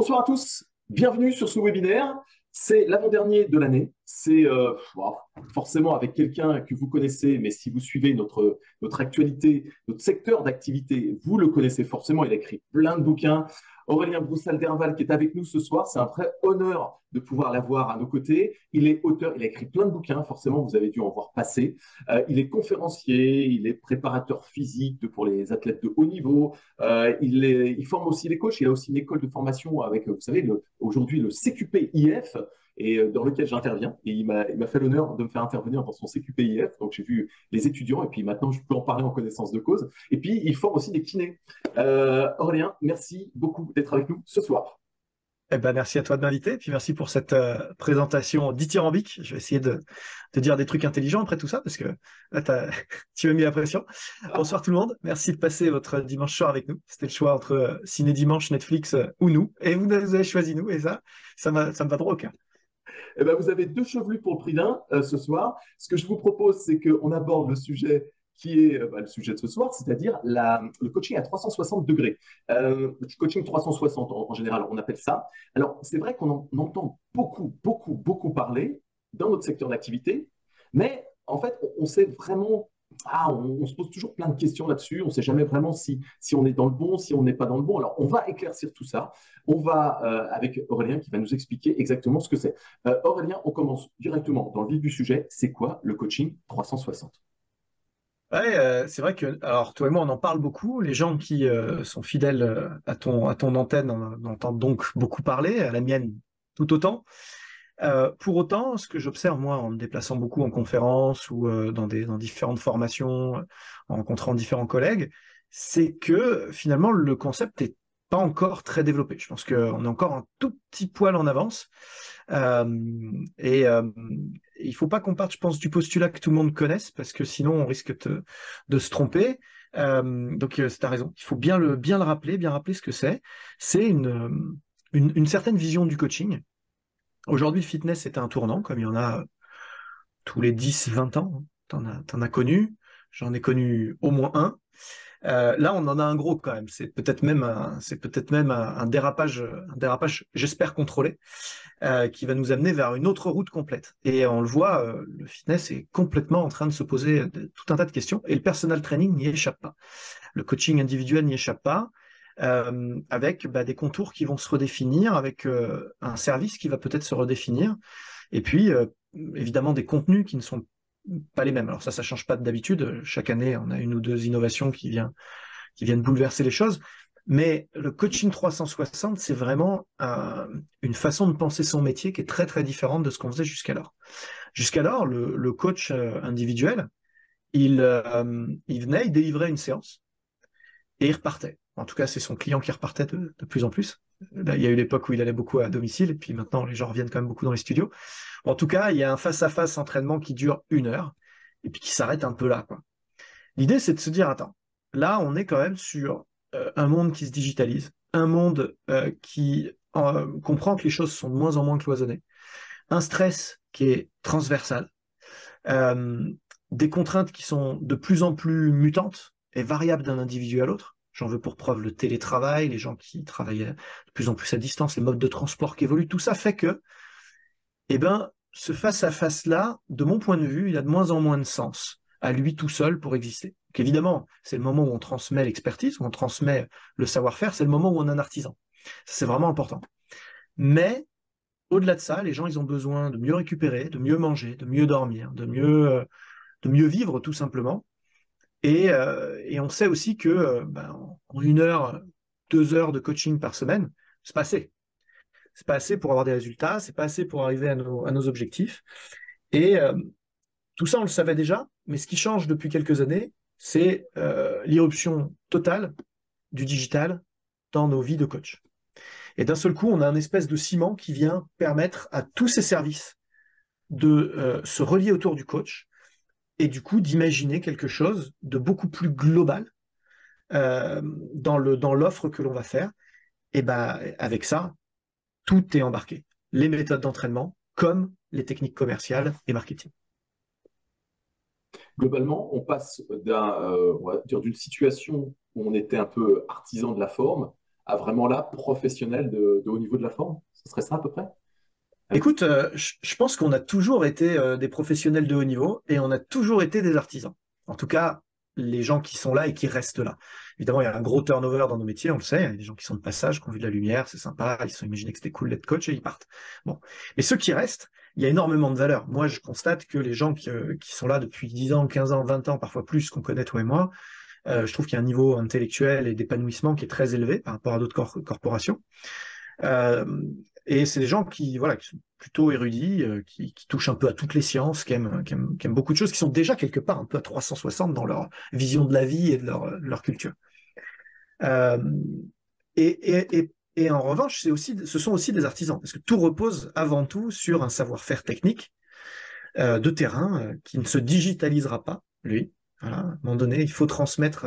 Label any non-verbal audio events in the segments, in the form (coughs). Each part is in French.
Bonsoir à tous, bienvenue sur ce webinaire. C'est l'avant-dernier de l'année. C'est euh, forcément avec quelqu'un que vous connaissez, mais si vous suivez notre, notre actualité, notre secteur d'activité, vous le connaissez forcément. Il a écrit plein de bouquins. Aurélien Broussal-Derval qui est avec nous ce soir. C'est un vrai honneur de pouvoir l'avoir à nos côtés. Il est auteur, il a écrit plein de bouquins, forcément, vous avez dû en voir passer. Euh, il est conférencier, il est préparateur physique pour les athlètes de haut niveau. Euh, il, il forme aussi les coachs. Il a aussi une école de formation avec, vous savez, aujourd'hui le CQP-IF et euh, dans lequel j'interviens. Et il m'a fait l'honneur de me faire intervenir dans son CQPIF. Donc, j'ai vu les étudiants et puis maintenant, je peux en parler en connaissance de cause. Et puis, il forme aussi des kinés. Euh, Aurélien, merci beaucoup d'être avec nous ce soir. Eh ben, merci à toi de m'inviter, puis merci pour cette euh, présentation dithyrambique. Je vais essayer de, de, dire des trucs intelligents après tout ça, parce que là, (laughs) tu m'as mis la pression. Bonsoir tout le monde, merci de passer votre dimanche soir avec nous. C'était le choix entre Ciné Dimanche, Netflix ou nous, et vous, avez choisi nous, et ça, ça, me va droit au cœur. Eh ben, vous avez deux chevelus pour le prix d'un euh, ce soir. Ce que je vous propose, c'est qu'on aborde le sujet qui est euh, bah, le sujet de ce soir, c'est-à-dire le coaching à 360 degrés. Euh, coaching 360 en, général, on appelle ça. Alors, c'est vrai qu'on en, entend beaucoup, beaucoup, beaucoup parler dans notre secteur d'activité, mais en fait, on sait vraiment ah, on, se pose toujours plein de questions là-dessus. On ne sait jamais vraiment si, on est dans le bon, si on n'est pas dans le bon. Alors, on va éclaircir tout ça. On va, euh, avec Aurélien, qui va nous expliquer exactement ce que c'est. Euh, Aurélien, on commence directement dans le vif du sujet. C'est quoi le coaching 360 Ouais, euh, c'est vrai que, alors toi et moi, on en parle beaucoup. Les gens qui sont fidèles à ton, à ton antenne en entendent donc beaucoup parler, à la mienne tout autant. Euh, pour autant, ce que j'observe moi en me déplaçant beaucoup en conférence ou euh, dans, des, dans différentes formations, en rencontrant différents collègues, c'est que finalement le concept n'est pas encore très développé. Je pense qu'on est encore un tout petit poil en avance. Euh, et il faut pas qu'on parte, je pense, du postulat que tout le monde connaisse, parce que sinon on risque de, de se tromper. donc c'est ta raison. Il faut bien le, bien le rappeler, bien rappeler ce que c'est. C'est une, une, une certaine vision du coaching Aujourd'hui, fitness est un tournant, comme il y en a tous les 10-20 ans. T'en as, en as connu, j'en ai connu au moins un. Euh, là, on en a un gros quand même. C'est peut-être même un, c'est peut-être même un, dérapage, un dérapage, j'espère contrôlé, euh, qui va nous amener vers une autre route complète. Et on le voit, euh, le fitness est complètement en train de se poser tout un tas de questions. Et le personal training n'y échappe pas. Le coaching individuel n'y échappe pas. Euh, avec bah, des contours qui vont se redéfinir, avec euh, un service qui va peut-être se redéfinir, et puis euh, évidemment des contenus qui ne sont pas les mêmes. Alors ça, ça change pas d'habitude. Chaque année, on a une ou deux innovations qui, viennent, qui viennent bouleverser les choses. Mais le coaching 360, c'est vraiment une façon de penser son métier qui est très très différente de ce qu'on faisait jusqu'alors. Jusqu'alors, le, coach individuel, il venait, il délivrait une séance et il repartait. En tout cas, c'est son client qui repartait de, plus en plus. Là, il y a eu l'époque où il allait beaucoup à domicile, et puis maintenant, les gens reviennent quand même beaucoup dans les studios. En tout cas, il y a un face-à-face entraînement qui dure une heure, et puis qui s'arrête un peu là. L'idée, c'est de se dire, attends, là, on est quand même sur euh, un monde qui se digitalise, un monde euh, qui euh, comprend que les choses sont de moins en moins cloisonnées, un stress qui est transversal, des contraintes qui sont de plus en plus mutantes et variables d'un individu à l'autre. J'en veux pour preuve le télétravail, les gens qui travaillent de plus en plus à distance, les modes de transport qui évoluent. Tout ça fait que, eh ben, ce face-à-face-là, de mon point de vue, il a de moins en moins de sens à lui tout seul pour exister. Évidemment, c'est le moment où on transmet l'expertise, où on transmet le savoir-faire, c'est le moment où on est un artisan. C'est vraiment important. Mais au-delà de ça, les gens, ils ont besoin de mieux récupérer, de mieux manger, de mieux dormir, de mieux, euh, de mieux vivre tout simplement. Euh, et, on sait aussi que euh, ben, en une heure, deux heures de coaching par semaine, c'est pas assez. C'est pas assez pour avoir des résultats, c'est pas assez pour arriver à nos, objectifs. Et euh, tout ça, on le savait déjà, mais ce qui change depuis quelques années, c'est l'irruption totale du digital dans nos vies de coach. Et d'un seul coup, on a un espèce de ciment qui vient permettre à tous ces services de se relier autour du coach et du coup d'imaginer quelque chose de beaucoup plus global euh, dans l'offre que l'on va faire. Et ben avec ça, tout est embarqué. Les méthodes d'entraînement comme les techniques commerciales et marketing. Globalement, on passe euh, d'une situation où on était un peu artisan de la forme à vraiment là, professionnel de, haut niveau de la forme Ce serait ça à peu près? Écoute, euh, je, pense qu'on a toujours été euh, des professionnels de haut niveau et on a toujours été des artisans. En tout cas, les gens qui sont là et qui restent là. Évidemment, il y a un gros turnover dans nos métiers, on le sait. Il y a des gens qui sont de passage, qui ont vu de la lumière, c'est sympa, ils sont imaginés que c'était cool d'être coach et ils partent. Bon. Mais ceux qui restent, il y a énormément de valeur. Moi, je constate que les gens qui, euh, qui sont là depuis 10 ans, 15 ans, 20 ans, parfois plus qu'on connaît toi et moi, euh, je trouve qu'il y a un niveau intellectuel et d'épanouissement qui est très élevé par rapport à d'autres corporations. Euh, et c'est des gens qui, voilà, qui sont plutôt érudits, euh, qui, touchent un peu à toutes les sciences, qui aiment, qui, aiment, beaucoup de choses, qui sont déjà quelque part un peu à 360 dans leur vision de la vie et de leur, leur culture. Et, et, et, en revanche, c'est aussi, ce sont aussi des artisans, parce que tout repose avant tout sur un savoir-faire technique de terrain qui ne se digitalisera pas, lui, à un moment donné, il faut transmettre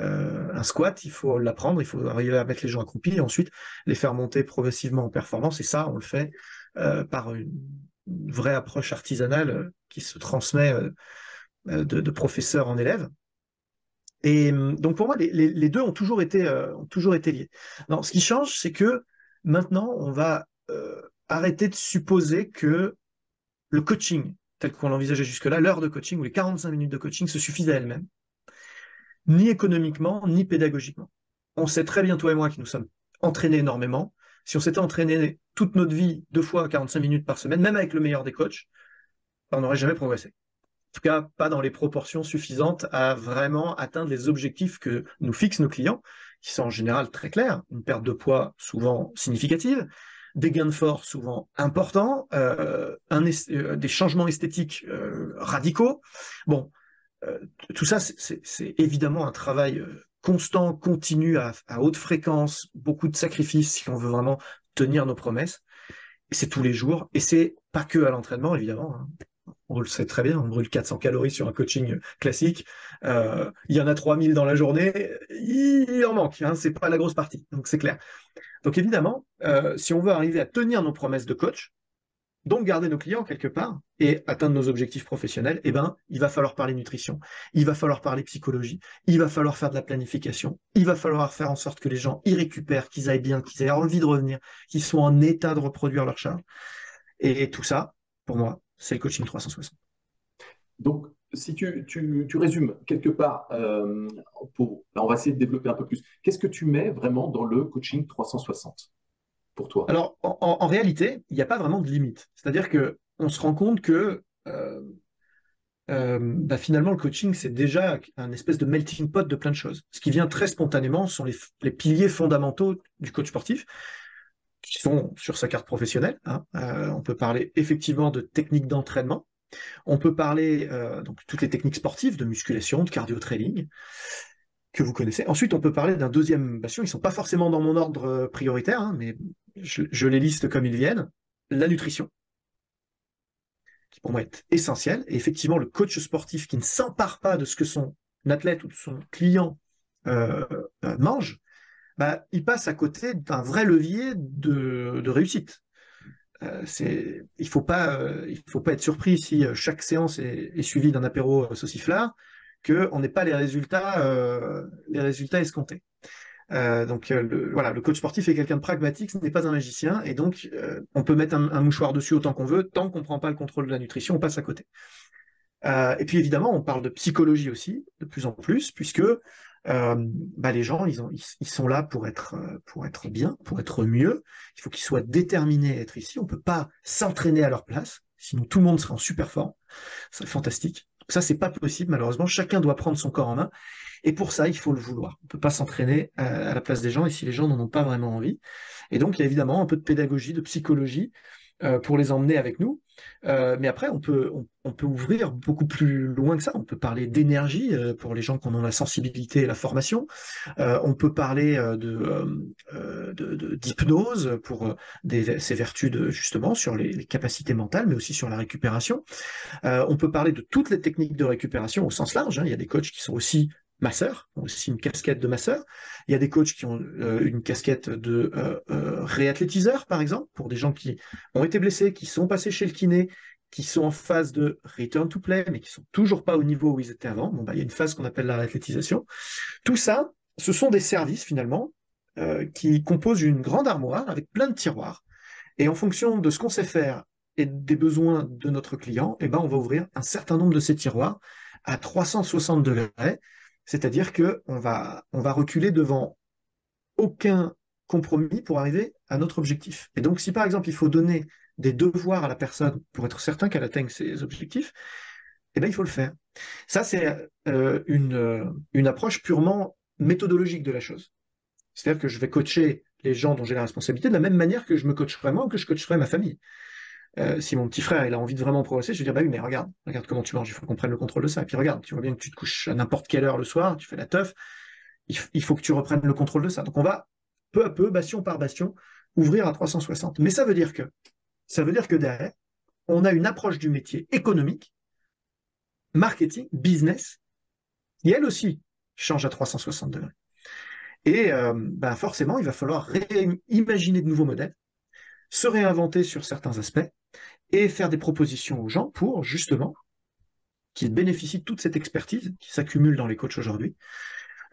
euh, euh, un squat, il faut l'apprendre, il faut arriver à mettre les gens accroupis et ensuite les faire monter progressivement en performance. Et ça, on le fait euh, par une, vraie approche artisanale qui se transmet de, professeur en élève. Et donc pour moi, les, deux ont toujours été, ont toujours été liés. Non, ce qui change, c'est que maintenant, on va arrêter de supposer que le coaching tel qu'on l'envisageait jusque-là, l'heure de coaching ou les 45 minutes de coaching se suffisent à elles-mêmes, ni économiquement, ni pédagogiquement. On sait très bien, toi et moi, qui nous sommes entraînés énormément. Si on s'était entraîné toute notre vie deux fois 45 minutes par semaine, même avec le meilleur des coachs, on n'aurait jamais progressé. En tout cas, pas dans les proportions suffisantes à vraiment atteindre les objectifs que nous fixent nos clients, qui sont en général très clairs, une perte de poids souvent significative, des gains de force souvent importants, euh, euh, des changements esthétiques euh, radicaux. Bon, tout ça, c'est évidemment un travail constant, continu, à, haute fréquence, beaucoup de sacrifices si on veut vraiment tenir nos promesses. Et c'est tous les jours, et c'est pas que à l'entraînement, évidemment. Hein. On le sait très bien, on brûle 400 calories sur un coaching classique. il y en a 3000 dans la journée, il en manque, hein, c'est pas la grosse partie, donc c'est clair. Donc évidemment, euh, si on veut arriver à tenir nos promesses de coach, donc garder nos clients quelque part et atteindre nos objectifs professionnels, eh ben, il va falloir parler nutrition, il va falloir parler psychologie, il va falloir faire de la planification, il va falloir faire en sorte que les gens y récupèrent, qu'ils aillent bien, qu'ils aient envie de revenir, qu'ils soient en état de reproduire leur charge. Et tout ça, pour moi, c'est le coaching 360. Donc, si tu, résumes quelque part, euh, on va essayer de développer un peu plus, qu'est-ce que tu mets vraiment dans le coaching 360 pour toi Alors, en, réalité, il n'y a pas vraiment de limite. C'est-à-dire qu'on se rend compte que euh, euh, bah, finalement, le coaching, c'est déjà un espèce de melting pot de plein de choses. Ce qui vient très spontanément sont les, piliers fondamentaux du coach sportif qui sont sur sa carte professionnelle. Hein. on peut parler effectivement de techniques d'entraînement, on peut parler euh, donc toutes les techniques sportives de musculation, de cardio training que vous connaissez. Ensuite, on peut parler d'un deuxième bastion. Ils ne sont pas forcément dans mon ordre euh, prioritaire, hein, mais je, les liste comme ils viennent. La nutrition, qui pour moi est essentielle. Et effectivement, le coach sportif qui ne s'empare pas de ce que son athlète ou son client euh, mange, bah, il passe à côté d'un vrai levier de réussite. Euh, il euh, il faut pas être surpris si euh, chaque séance est, suivie d'un apéro sauciflard, qu'on n'ait pas les résultats, les résultats escomptés. donc le, voilà, le coach sportif est quelqu'un de pragmatique, ce n'est pas un magicien, et donc on peut mettre un, mouchoir dessus autant qu'on veut, tant qu'on ne prend pas le contrôle de la nutrition, on passe à côté. et puis évidemment, on parle de psychologie aussi, de plus en plus, puisque euh, bah les gens, ils, ont, ils, sont là pour être, euh, pour être bien, pour être mieux. Il faut qu'ils soient déterminés à être ici. On ne peut pas s'entraîner à leur place, sinon tout le monde serait en super forme. C'est fantastique. Ça, c'est pas possible, malheureusement. Chacun doit prendre son corps en main. Et pour ça, il faut le vouloir. On peut pas s'entraîner euh, à la place des gens, et si les gens n'en ont pas vraiment envie. Et donc, il y a évidemment un peu de pédagogie, de psychologie, euh, pour les emmener avec nous. Euh, mais après, on peut, on, peut ouvrir beaucoup plus loin que ça. On peut parler d'énergie euh, pour les gens qui ont la sensibilité et la formation. on peut parler de, d'hypnose pour des, ses vertus de, justement sur les, capacités mentales, mais aussi sur la récupération. on peut parler de toutes les techniques de récupération au sens large. Hein. Il y a des coachs qui sont aussi masseurs, ont aussi une casquette de masseur. Il y a des coachs qui ont euh, une casquette de euh, euh, réathlétiseur, par exemple, pour des gens qui ont été blessés, qui sont passés chez le kiné, qui sont en phase de return to play, mais qui sont toujours pas au niveau où ils étaient avant. Bon, bah, il y a une phase qu'on appelle la réathlétisation. Tout ça, ce sont des services finalement qui compose une grande armoire avec plein de tiroirs. Et en fonction de ce qu'on sait faire et des besoins de notre client, eh ben, on va ouvrir un certain nombre de ces tiroirs à 360 degrés, c'est-à-dire qu'on va, on va reculer devant aucun compromis pour arriver à notre objectif. Et donc, si par exemple, il faut donner des devoirs à la personne pour être certain qu'elle atteigne ses objectifs, eh bien, il faut le faire. Ça, c'est euh, une, euh, une approche purement méthodologique de la chose. C'est-à-dire que je vais coacher les gens dont j'ai la responsabilité de la même manière que je me coacherais moi ou que je coacherais ma famille. Euh, si mon petit frère il a envie de vraiment progresser, je vais dire bah oui mais regarde, regarde comment tu manges, il faut qu'on prenne le contrôle de ça. Et puis regarde, tu vois bien que tu te couches à n'importe quelle heure le soir, tu fais la teuf, il, faut que tu reprennes le contrôle de ça. Donc on va peu à peu, bastion par bastion, ouvrir à 360. Mais ça veut dire que ça veut dire que derrière, on a une approche du métier économique, marketing, business, qui elle aussi change à 360 degrés. Et euh, bah, forcément, il va falloir imaginer de nouveaux modèles, se réinventer sur certains aspects et faire des propositions aux gens pour justement qu'ils bénéficient de toute cette expertise qui s'accumule dans les coachs aujourd'hui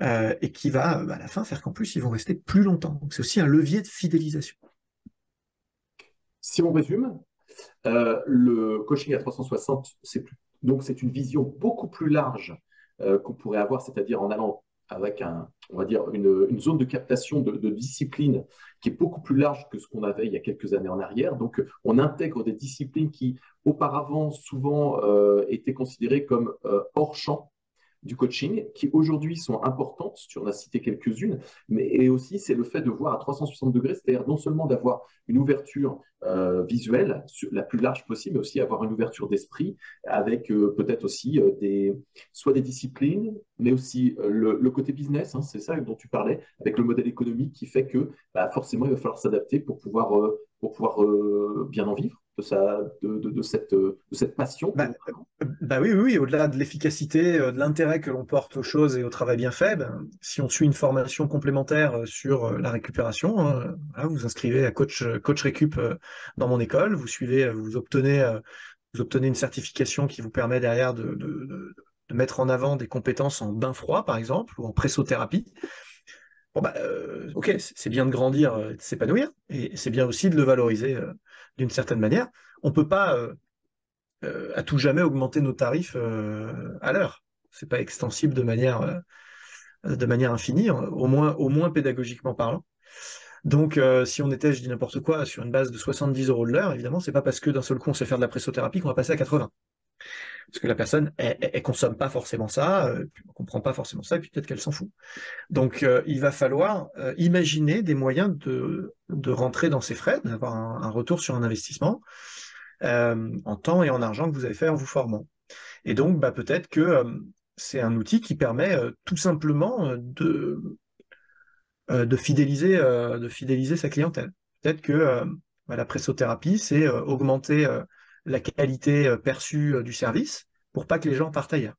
euh, et qui va à la fin faire qu'en plus ils vont rester plus longtemps. C'est aussi un levier de fidélisation. Si on résume, euh, le coaching à 360, c'est donc c'est une vision beaucoup plus large qu'on pourrait avoir, c'est-à-dire en allant avec une, zone de captation de, discipline qui est beaucoup plus large que ce qu'on avait il y a quelques années en arrière. Donc, on intègre des disciplines qui auparavant souvent euh, étaient considérées comme euh, hors champ du coaching, qui aujourd'hui sont importantes, tu en as cité quelques-unes, mais aussi c'est le fait de voir à 360 degrés, c'est-à-dire non seulement d'avoir une ouverture euh, visuelle la plus large possible, mais aussi avoir une ouverture d'esprit avec euh, peut-être aussi euh, des, soit des disciplines, mais aussi le, côté business, hein, c'est ça dont tu parlais, avec le modèle économique qui fait que bah, forcément il va falloir s'adapter pour pouvoir bien en vivre de, de, de, cette, de cette passion bah, bah oui, oui, au-delà de l'efficacité, euh, de l'intérêt que l'on porte aux choses et au travail bien fait, ben, si on suit une formation complémentaire euh, sur euh, la récupération, hein, vous inscrivez à coach, coach récup dans mon école, vous suivez, vous obtenez, vous obtenez une certification qui vous permet derrière de, de, mettre en avant des compétences en bain froid, par exemple, ou en pressothérapie. Bon bah, ok, c'est bien de grandir, de s'épanouir, et c'est bien aussi de le valoriser d'une certaine manière. On ne peut pas euh, euh, à tout jamais augmenter nos tarifs euh, à l'heure. Ce n'est pas extensible de manière, de manière infinie, au moins, au moins pédagogiquement parlant. Donc, si on était, je dis n'importe quoi, sur une base de 70 euros de l'heure, évidemment, c'est pas parce que d'un seul coup on sait faire de la pressothérapie qu'on va passer à 80. Parce que la personne, elle, consomme pas forcément ça, ne comprend pas forcément ça, et puis peut-être qu'elle s'en fout. Donc, il va falloir imaginer des moyens de, rentrer dans ces frais, d'avoir un, retour sur un investissement euh, en temps et en argent que vous avez fait en vous formant. Et donc, bah, peut-être que euh, c'est un outil qui permet euh, tout simplement de, de, fidéliser, de fidéliser sa clientèle. Peut-être que bah, la pressothérapie, c'est augmenter la qualité perçue du service pour pas que les gens partent ailleurs,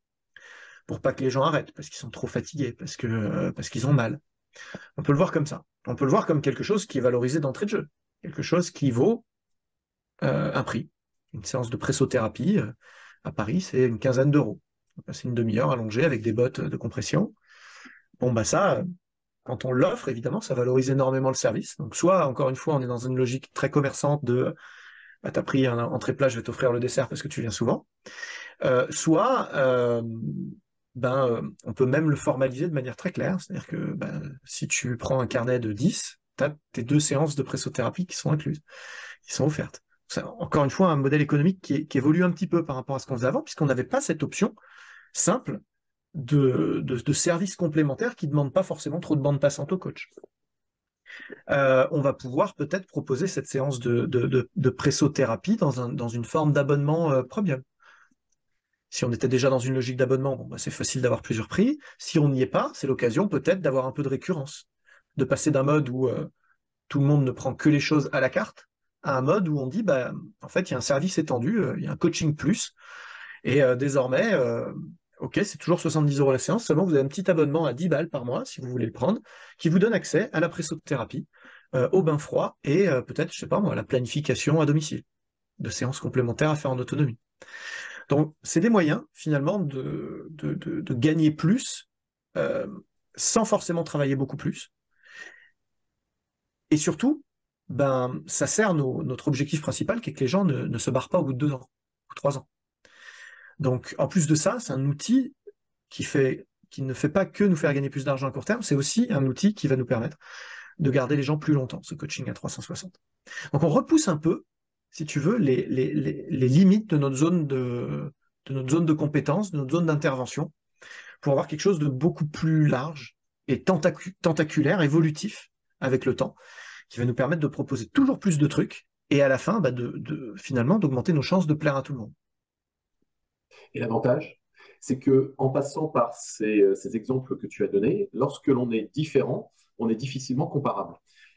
pour pas que les gens arrêtent parce qu'ils sont trop fatigués, parce que parce qu'ils ont mal. On peut le voir comme ça. On peut le voir comme quelque chose qui est valorisé d'entrée de jeu, quelque chose qui vaut euh, un prix. Une séance de pressothérapie euh, à Paris, c'est une quinzaine d'euros. Passer une demi-heure allongée avec des bottes de compression. Bon, bah ça, quand on l'offre, évidemment, ça valorise énormément le service. Donc, soit, encore une fois, on est dans une logique très commerçante de bah, as pris un entrée plat, je vais t'offrir le dessert parce que tu viens souvent. Euh, soit, ben, euh, on peut même le formaliser de manière très claire. C'est-à-dire que ben, si tu prends un carnet de 10, tu as tes deux séances de pressothérapie qui sont incluses, qui sont offertes. C'est encore une fois un modèle économique qui, évolue un petit peu par rapport à ce qu'on faisait avant, puisqu'on n'avait pas cette option simple de, de, services complémentaires qui ne demandent pas forcément trop de bande passante au coach. Euh, on va pouvoir peut-être proposer cette séance de, de, pressothérapie dans, une forme d'abonnement euh, premium. Si on était déjà dans une logique d'abonnement, bon, bah, c'est facile d'avoir plusieurs prix. Si on n'y est pas, c'est l'occasion peut-être d'avoir un peu de récurrence, de passer d'un mode où euh, tout le monde ne prend que les choses à la carte à un mode où on dit, bah, en fait, il y a un service étendu, il y a un coaching plus, et désormais, ok, c'est toujours 70 euros la séance, seulement vous avez un petit abonnement à 10 balles par mois, si vous voulez le prendre, qui vous donne accès à la pressothérapie, au bain froid, et peut-être, je sais pas moi, à la planification à domicile, de séances complémentaires à faire en autonomie. Donc, c'est des moyens, finalement, de, de, gagner plus euh, sans forcément travailler beaucoup plus. Et surtout, ben, ça sert notre objectif principal, qui est que les gens ne, se barrent pas au bout de deux ans ou trois ans. Donc, en plus de ça, c'est un outil qui, fait, qui ne fait pas que nous faire gagner plus d'argent à court terme, c'est aussi un outil qui va nous permettre de garder les gens plus longtemps, ce coaching à 360. Donc, on repousse un peu, si tu veux, les, limites de notre zone de, de notre zone de compétence, de notre zone d'intervention, pour avoir quelque chose de beaucoup plus large et tentaculaire, évolutif avec le temps, qui va nous permettre de proposer toujours plus de trucs et à la fin, bah, de, finalement, d'augmenter nos chances de plaire à tout le monde. Et l'avantage, c'est que en passant par ces, euh, ces, exemples que tu as donnés, lorsque l'on est différent, on est difficilement comparable.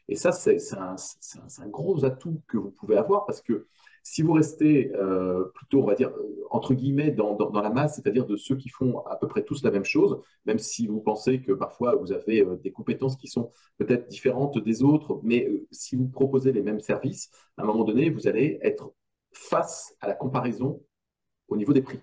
Et ça, c'est un, gros atout que vous pouvez avoir parce que si vous restez euh, plutôt, on va dire, euh, entre guillemets, dans, la masse, c'est-à-dire de ceux qui font à peu près tous la même chose, même si vous pensez que parfois vous avez des compétences qui sont peut-être différentes des autres, mais si vous proposez les mêmes services, à un moment donné, vous allez être face à la comparaison au niveau des prix.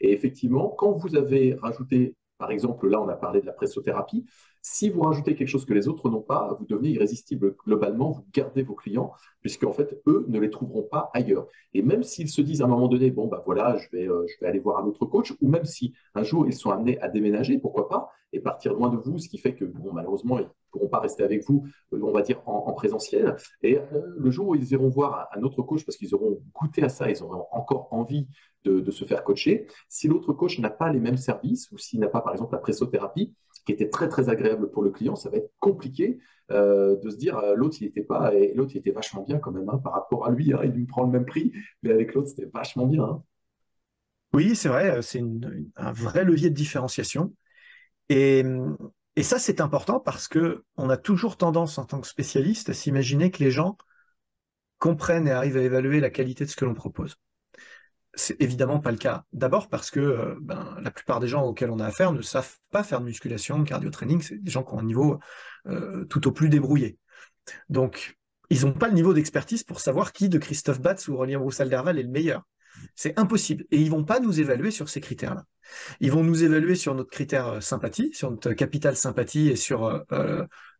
Et effectivement, quand vous avez rajouté, par exemple, là, on a parlé de la pressothérapie, si vous rajoutez quelque chose que les autres n'ont pas, vous devenez irrésistible. Globalement, vous gardez vos clients, puisqu'en fait, eux ne les trouveront pas ailleurs. Et même s'ils se disent à un moment donné, bon, bah voilà, je vais, euh, je vais aller voir un autre coach, ou même si un jour ils sont amenés à déménager, pourquoi pas, et partir loin de vous, ce qui fait que, bon, malheureusement, ils ne pourront pas rester avec vous, euh, on va dire, en, présentiel. Et euh, le jour où ils iront voir un autre coach, parce qu'ils auront goûté à ça, ils auront encore envie de, de se faire coacher, si l'autre coach n'a pas les mêmes services, ou s'il n'a pas, par exemple, la pressothérapie, qui était très très agréable pour le client, ça va être compliqué euh, de se dire euh, l'autre il était pas et l'autre il était vachement bien quand même hein, par rapport à lui, hein, il lui prend le même prix, mais avec l'autre c'était vachement bien. Hein. Oui, c'est vrai, euh, c'est un vrai levier de différenciation. Et, et ça, c'est important parce que on a toujours tendance en tant que spécialiste à s'imaginer que les gens comprennent et arrivent à évaluer la qualité de ce que l'on propose c'est évidemment pas le cas. D'abord parce que euh, ben, la plupart des gens auxquels on a affaire ne savent pas faire de musculation, de cardio-training, c'est des gens qui ont un niveau euh, tout au plus débrouillé. Donc, ils n'ont pas le niveau d'expertise pour savoir qui de Christophe Batz ou Aurélien Roussel-Derval est le meilleur. C'est impossible. Et ils vont pas nous évaluer sur ces critères-là. Ils vont nous évaluer sur notre critère euh, sympathie, sur notre capital sympathie et sur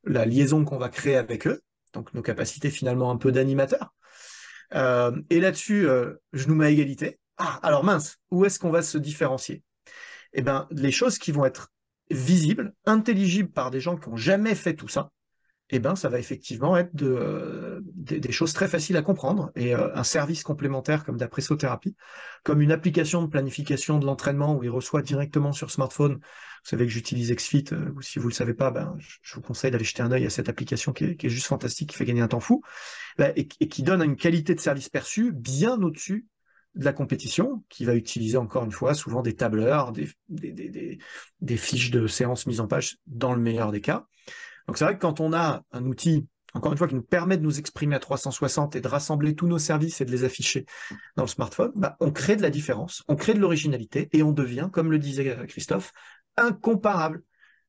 la liaison qu'on va créer avec eux, donc nos capacités finalement un peu d'animateur. et là-dessus, je nous mets à égalité. Ah, alors mince, où est-ce qu'on va se différencier? Eh bien, les choses qui vont être visibles, intelligibles par des gens qui n'ont jamais fait tout ça, eh ben, ça va effectivement être de, des choses très faciles à comprendre. Et euh, un service complémentaire comme la pressothérapie, comme une application de planification de l'entraînement où il reçoit directement sur smartphone. Vous savez que j'utilise XFIT, euh, ou si vous ne le savez pas, ben, je vous conseille d'aller jeter un œil à cette application qui est, juste fantastique, qui fait gagner un temps fou, ben, et, et, qui donne une qualité de service perçu bien au-dessus de la compétition, qui va utiliser encore une fois souvent des tableurs, des, fiches de séances mises en page dans le meilleur des cas. Donc c'est vrai que quand on a un outil, encore une fois, qui nous permet de nous exprimer à 360 et de rassembler tous nos services et de les afficher dans le smartphone, bah, on crée de la différence, on crée de l'originalité et on devient, comme le disait Christophe, incomparable.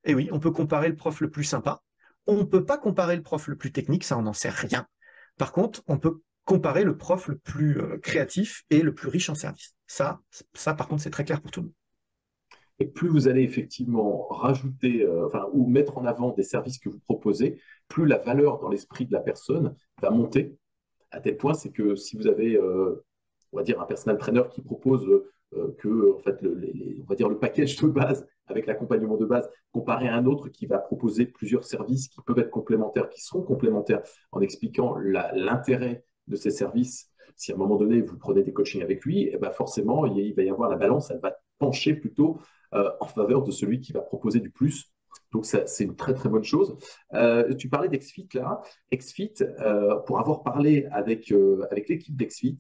Et oui, on peut comparer le prof le plus sympa, on ne peut pas comparer le prof le plus technique, ça on n'en sait rien. Par contre, on peut comparer le prof le plus euh, créatif et le plus riche en services. Ça, ça par contre, c'est très clair pour tout le monde. Et plus vous allez effectivement rajouter euh, ou mettre en avant des services que vous proposez, plus la valeur dans l'esprit de la personne va monter. À tel point, c'est que si vous avez, euh, on va dire, un personal trainer qui propose que, en fait, le, dire le package de base avec l'accompagnement de base, comparé à un autre qui va proposer plusieurs services qui peuvent être complémentaires, qui seront complémentaires, en expliquant l'intérêt de ces services, si à un moment donné vous prenez des coachings avec lui, eh ben forcément il, va y avoir la balance, elle va pencher plutôt euh, en faveur de celui qui va proposer du plus. Donc c'est une très très bonne chose. Euh, tu parlais d'Exfit là. Exfit, euh, pour avoir parlé avec, avec l'équipe d'Exfit,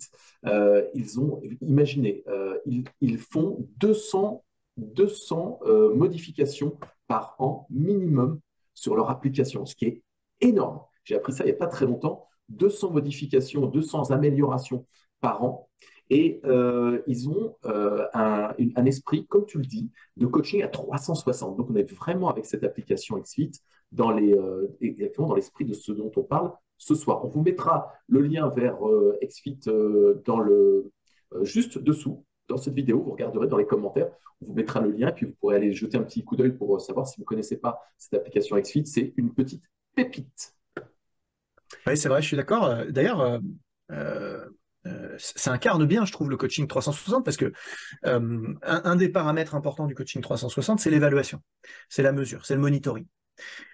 ils ont imaginé, ils, ils, font 200, 200 modifications par an minimum sur leur application, ce qui est énorme. J'ai appris ça il n'y a pas très longtemps. 200 modifications, 200 améliorations par an. Et euh, ils ont euh, un, esprit, comme tu le dis, de coaching à 360. Donc, on est vraiment avec cette application XFIT dans les, euh, dans l'esprit de ce dont on parle ce soir. On vous mettra le lien vers XFIT dans juste dessous dans cette vidéo. Vous regarderez dans les commentaires. On vous mettra le lien, puis vous pourrez aller jeter un petit coup d'œil pour savoir si vous ne connaissez pas cette application XFIT. C'est une petite pépite. Oui, c'est vrai, je suis d'accord. D'ailleurs, ça incarne bien, je trouve, le coaching 360 parce que un, des paramètres importants du coaching 360, c'est l'évaluation, c'est la mesure, c'est le monitoring.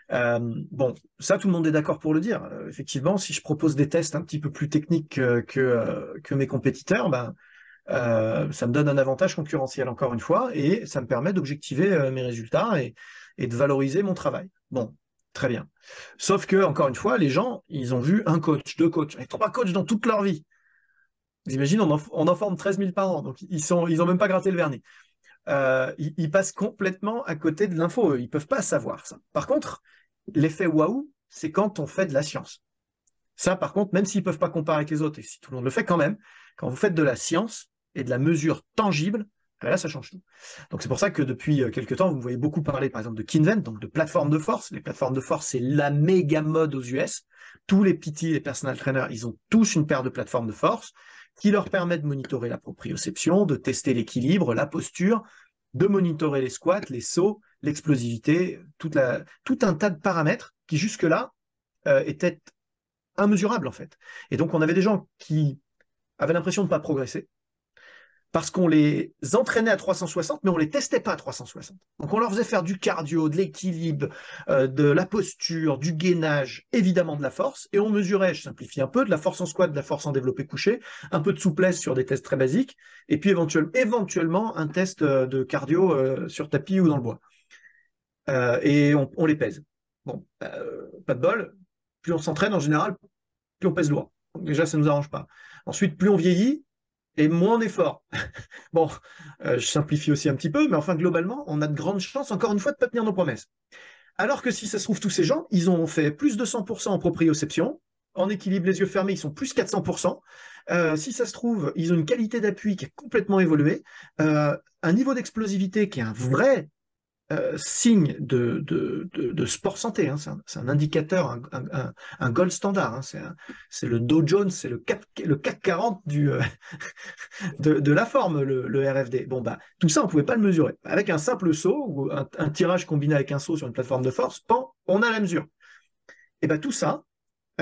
bon, ça, tout le monde est d'accord pour le dire. effectivement, si je propose des tests un petit peu plus techniques que, que, mes compétiteurs, ben, ça me donne un avantage concurrentiel encore une fois et ça me permet d'objectiver mes résultats et, et de valoriser mon travail. Bon, très bien. Sauf que, encore une fois, les gens, ils ont vu un coach, deux coachs, trois coachs dans toute leur vie. Vous imaginez, on en, forme 13 000 par an, donc ils n'ont ils même pas gratté le vernis. Euh, ils, passent complètement à côté de l'info, ils ne peuvent pas savoir ça. Par contre, l'effet waouh, c'est quand on fait de la science. Ça, par contre, même s'ils ne peuvent pas comparer avec les autres, et si tout le monde le fait quand même, quand vous faites de la science et de la mesure tangible, là, ça change tout. Donc c'est pour ça que depuis euh, quelques temps, vous me voyez beaucoup parler, par exemple, de Kinvent, donc de plateforme de force. Les plateformes de force, c'est la méga mode aux US. Tous les PT, les personal trainers, ils ont tous une paire de plateformes de force qui leur permet de monitorer la proprioception, de tester l'équilibre, la posture, de monitorer les squats, les sauts, l'explosivité, tout un tas de paramètres qui jusque-là euh, étaient immesurables en fait. Et donc on avait des gens qui avaient l'impression de ne pas progresser, parce qu'on les entraînait à 360, mais on les testait pas à 360. Donc on leur faisait faire du cardio, de l'équilibre, euh, de la posture, du gainage, évidemment de la force, et on mesurait, je simplifie un peu, de la force en squat, de la force en développé couché, un peu de souplesse sur des tests très basiques, et puis éventuellement un test euh, de cardio euh, sur tapis ou dans le bois. et on, les pèse. Bon, pas de bol, plus on s'entraîne en général, plus on pèse. Donc déjà, ça ne nous arrange pas. Ensuite, plus on vieillit, et moins d'efforts. (laughs) bon, euh, je simplifie aussi un petit peu, mais enfin, globalement, on a de grandes chances, encore une fois, de ne pas tenir nos promesses. Alors que si ça se trouve, tous ces gens, ils ont fait plus de 100% en proprioception, en équilibre les yeux fermés, ils sont plus 400%. Euh, si ça se trouve, ils ont une qualité d'appui qui est complètement évoluée, euh, un niveau d'explosivité qui est un vrai euh, signe de, sport santé. Hein. C'est un, indicateur, un, gold standard. Hein. C'est le Dow Jones, c'est le CAC, le 40 du, euh, (laughs) de, la forme, le, RFD. Bon, bah, tout ça, on ne pouvait pas le mesurer. Avec un simple saut ou un, tirage combiné avec un saut sur une plateforme de force, on a la mesure. Et bien, tout ça,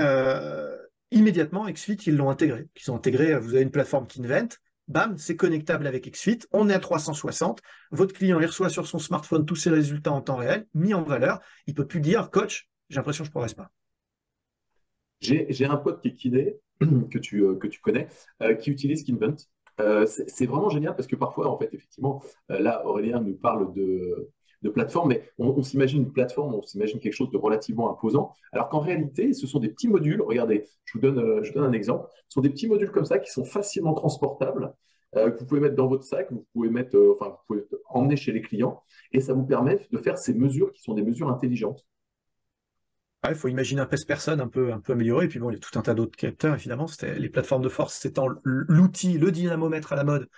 euh, immédiatement, XFIT, ils l'ont intégré. Ils intégré, vous avez une plateforme qui Kinvent, bam, c'est connectable avec XFIT, on est à 360, votre client reçoit sur son smartphone tous ses résultats en temps réel, mis en valeur, il peut plus dire, coach, j'ai l'impression que je ne progresse pas. J'ai un pote qui est kiné, (clears throat) que tu, euh, que tu connais, euh, qui utilise Kinvent. Euh, c'est vraiment génial parce que parfois, en fait, effectivement, là, Aurélien nous parle de, de plateforme, mais on, s'imagine une plateforme, on s'imagine quelque chose de relativement imposant, alors qu'en réalité, ce sont des petits modules. Regardez, je vous donne, euh, je donne un exemple. Ce sont des petits modules comme ça qui sont facilement transportables, euh, que vous pouvez mettre dans votre sac, vous pouvez mettre, euh, enfin, vous pouvez emmener chez les clients, et ça vous permet de faire ces mesures qui sont des mesures intelligentes. Il faut imaginer un pèse-personne un peu, un peu amélioré. Et puis bon, il y a tout un tas d'autres capteurs, évidemment. C'était les plateformes de force, étant l'outil, le dynamomètre à la mode,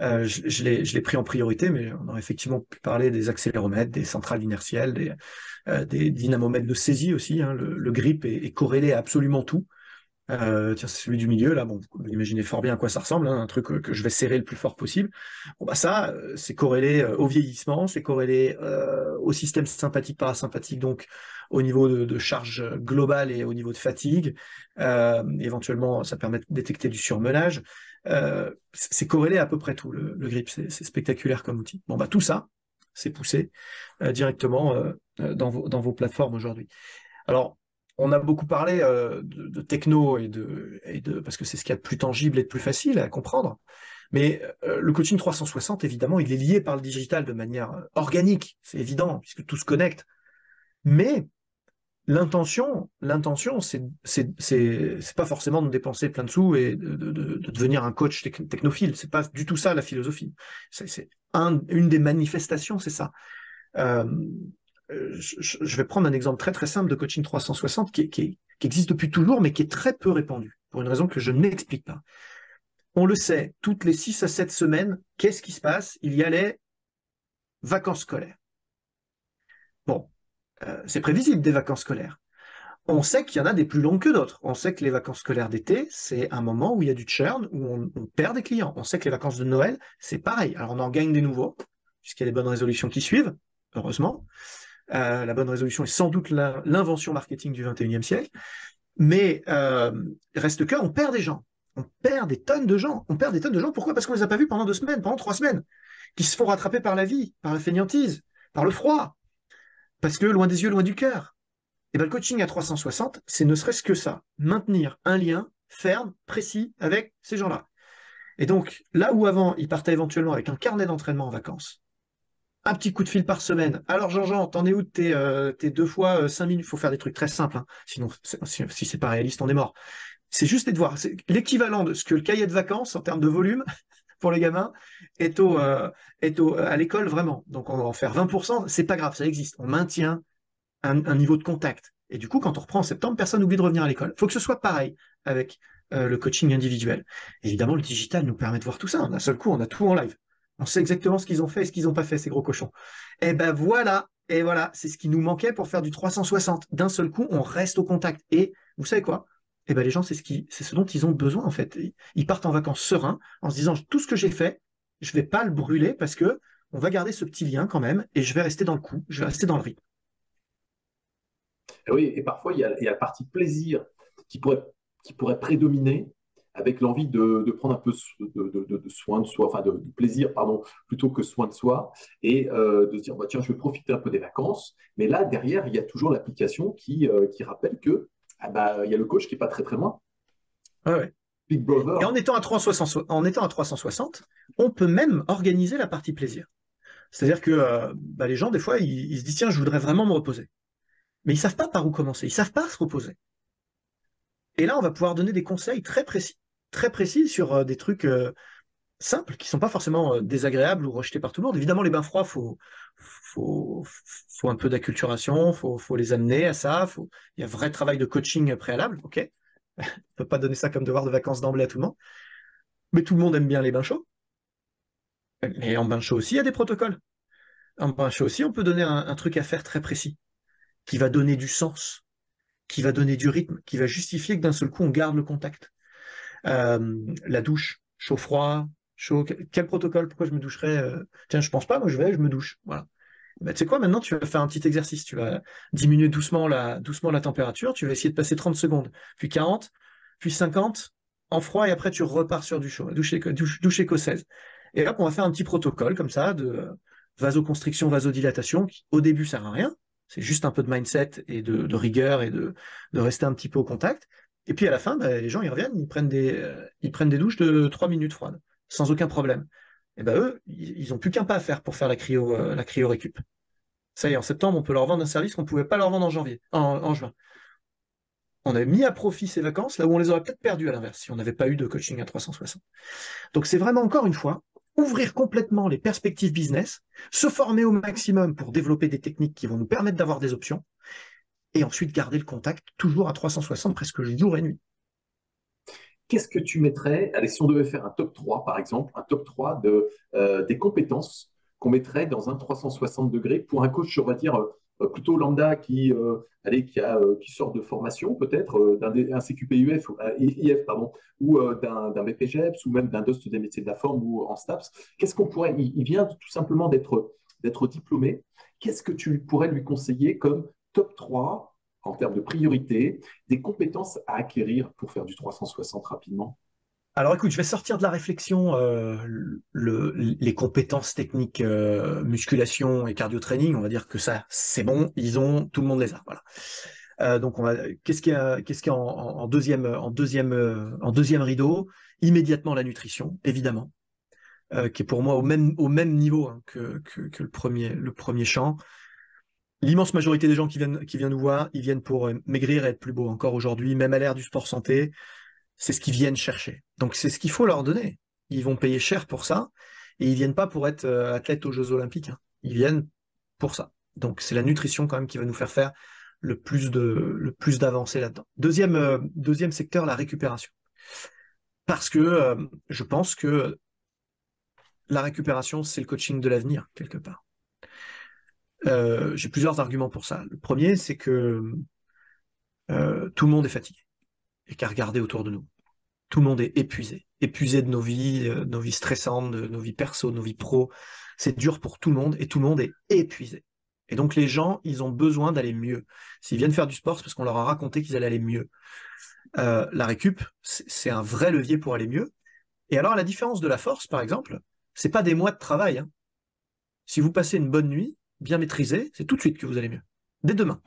euh, je, je l'ai pris en priorité, mais on aurait effectivement pu parler des accéléromètres, des centrales inertielles, des, euh, des dynamomètres de saisie aussi. Hein. Le, grip est, corrélé à absolument tout. Euh, tiens, c'est celui du milieu, là, bon, vous imaginez fort bien à quoi ça ressemble, hein, un truc que, je vais serrer le plus fort possible. Bon, bah ça, c'est corrélé au vieillissement, c'est corrélé au système sympathique parasympathique, donc au niveau de, de, charge globale et au niveau de fatigue. éventuellement, ça permet de détecter du surmenage. Euh, c'est corrélé à peu près tout, le, grip, c'est spectaculaire comme outil. Bon, bah, tout ça, c'est poussé euh, directement euh, dans, vos, plateformes aujourd'hui. Alors, on a beaucoup parlé de, techno et de, et de parce que c'est ce qu'il y a de plus tangible et de plus facile à comprendre. Mais le coaching 360, évidemment, il est lié par le digital de manière organique, c'est évident, puisque tout se connecte. Mais L'intention, l'intention, c'est pas forcément de dépenser plein de sous et de, devenir un coach technophile. C'est pas du tout ça la philosophie. C'est une des manifestations, c'est ça. Euh, je, vais prendre un exemple très très simple de coaching 360 qui, qui, existe depuis toujours, mais qui est très peu répandu pour une raison que je n'explique pas. On le sait, toutes les 6 à 7 semaines, qu'est-ce qui se passe? Il y a les vacances scolaires. Bon, euh, c'est prévisible des vacances scolaires. On sait qu'il y en a des plus longues que d'autres. On sait que les vacances scolaires d'été, c'est un moment où il y a du churn, où on, perd des clients. On sait que les vacances de Noël, c'est pareil. Alors on en gagne des nouveaux, puisqu'il y a des bonnes résolutions qui suivent, heureusement. Euh, la bonne résolution est sans doute l'invention marketing du 21e siècle. Mais euh, reste que, on perd des gens. On perd des tonnes de gens. On perd des tonnes de gens. Pourquoi? Parce qu'on les a pas vus pendant deux semaines, pendant trois semaines, qui se font rattraper par la vie, par la fainéantise, par le froid. Parce que loin des yeux, loin du cœur. Et bien le coaching à 360, c'est ne serait-ce que ça, maintenir un lien ferme, précis avec ces gens-là. Et donc, là où avant, ils partaient éventuellement avec un carnet d'entraînement en vacances, un petit coup de fil par semaine. Alors Jean-Jean, t'en es où de tes, euh, deux fois euh, cinq minutes? Il faut faire des trucs très simples, hein. sinon si, si c'est pas réaliste, on est mort. C'est juste de voir l'équivalent de ce que le cahier de vacances en termes de volume pour les gamins est au, euh, est au à l'école vraiment. Donc on va en faire 20%, c'est pas grave, ça existe. On maintient un, un, niveau de contact. Et du coup, quand on reprend en septembre, personne n'oublie de revenir à l'école. Il faut que ce soit pareil avec le coaching individuel. Évidemment, le digital nous permet de voir tout ça. D'un seul coup, on a tout en live. On sait exactement ce qu'ils ont fait et ce qu'ils n'ont pas fait, ces gros cochons. Et eh ben voilà, et voilà, c'est ce qui nous manquait pour faire du 360. D'un seul coup, on reste au contact. Et vous savez quoi? Eh ben les gens, c'est ce, qui, c'est ce dont ils ont besoin en fait. Ils partent en vacances sereins en se disant tout ce que j'ai fait, je vais pas le brûler parce que on va garder ce petit lien quand même et je vais rester dans le coup, je vais rester dans le rythme. Oui, et parfois il y a, il y a la partie plaisir qui pourrait, qui pourrait prédominer avec l'envie de, prendre un peu de, soin de soi, enfin de, plaisir, pardon, plutôt que soin de soi, et euh, de se dire, bah, tiens, je vais profiter un peu des vacances. Mais là, derrière, il y a toujours l'application qui, euh, qui rappelle que ah bah, il y a le coach qui n'est pas très très loin. Big Brother. Et en étant, à 360, en étant à 360, on peut même organiser la partie plaisir. C'est-à-dire que euh, bah, les gens, des fois, ils, ils, se disent, tiens, je voudrais vraiment me reposer. Mais ils ne savent pas par où commencer, ils ne savent pas se reposer. Et là, on va pouvoir donner des conseils très précis très précis sur euh, des trucs euh, simples qui sont pas forcément euh, désagréables ou rejetés par tout le monde. Évidemment, les bains froids, faut faut, un peu d'acculturation, faut, faut les amener à ça. Il y a vrai travail de coaching préalable, ok? on peut pas donner ça comme devoir de vacances d'emblée à tout le monde. Mais tout le monde aime bien les bains chauds. Mais en bain chaud aussi, il y a des protocoles. En bain chaud aussi, on peut donner un truc à faire très précis, qui va donner du sens, qui va donner du rythme, qui va justifier que d'un seul coup, on garde le contact. Euh, la douche, chaud-froid, chaud. Quel protocole? Pourquoi je me doucherais euh, Tiens, je pense pas, moi je vais, je me douche. Voilà. Bah, tu sais quoi, maintenant tu vas faire un petit exercice. Tu vas diminuer doucement la, doucement la température. Tu vas essayer de passer 30 secondes, puis 40, puis 50 en froid, et après tu repars sur du chaud. Douche, douche, douche écossaise. Et là, on va faire un petit protocole comme ça de vasoconstriction, vasodilatation, qui au début sert à rien. C'est juste un peu de mindset et de, rigueur et de, de, rester un petit peu au contact. Et puis à la fin, bah, les gens ils reviennent, ils prennent des, euh, ils prennent des douches de 3 minutes froides, sans aucun problème. Et ben eux, ils n'ont plus qu'un pas à faire pour faire la cryo, euh, la cryo récup. Ça y est, en septembre, on peut leur vendre un service qu'on ne pouvait pas leur vendre en janvier, en, juin. On a mis à profit ces vacances là où on les aurait peut-être perdues à l'inverse si on n'avait pas eu de coaching à 360. Donc c'est vraiment encore une fois ouvrir complètement les perspectives business, se former au maximum pour développer des techniques qui vont nous permettre d'avoir des options, et ensuite garder le contact toujours à 360 presque jour et nuit. Qu'est-ce que tu mettrais, allez, si on devait faire un top 3 par exemple, un top 3 de, euh, des compétences qu'on mettrait dans un 360 degrés pour un coach, on va dire, euh, plutôt lambda qui, euh, allez, qui, a, qui sort de formation peut-être, d'un CQPUF, IF, pardon, ou d'un BPGEPS ou même d'un DOST des métiers de la forme ou en STAPS. Qu'est-ce qu'on pourrait, il, il, vient tout simplement d'être diplômé, qu'est-ce que tu pourrais lui conseiller comme top 3 en termes de priorité, des compétences à acquérir pour faire du 360 rapidement? Alors écoute, je vais sortir de la réflexion euh, le, les compétences techniques euh, musculation et cardio training. On va dire que ça, c'est bon, ils ont, tout le monde les a. Voilà. Euh, donc qu'est-ce qu'il y a, qu'est-ce en, deuxième, en deuxième, en deuxième rideau? Immédiatement la nutrition, évidemment, qui est pour moi au même, au même niveau hein, que, que, que, le premier, le premier champ. L'immense majorité des gens qui viennent, qui viennent nous voir, ils viennent pour euh, maigrir et être plus beau encore aujourd'hui, même à l'ère du sport santé. C'est ce qu'ils viennent chercher. Donc c'est ce qu'il faut leur donner. Ils vont payer cher pour ça et ils viennent pas pour être euh, athlètes aux Jeux Olympiques. Hein. Ils viennent pour ça. Donc c'est la nutrition quand même qui va nous faire faire le plus de d'avancées là-dedans. Deuxième euh, deuxième secteur, la récupération. Parce que je pense que la récupération, c'est le coaching de l'avenir quelque part. Euh, j'ai plusieurs arguments pour ça. Le premier, c'est que euh, tout le monde est fatigué et qu'à regarder autour de nous. Tout le monde est épuisé, épuisé de nos vies, euh, nos vies stressantes, de nos vies perso, nos vies pro. C'est dur pour tout le monde et tout le monde est épuisé. Et donc les gens, ils ont besoin d'aller mieux. S'ils viennent faire du sport, c'est parce qu'on leur a raconté qu'ils allaient aller mieux. La récup, c'est un vrai levier pour aller mieux. Et alors, la différence de la force, par exemple, c'est pas des mois de travail. Hein. Si vous passez une bonne nuit, bien maîtrisée, c'est tout de suite que vous allez mieux. Dès demain.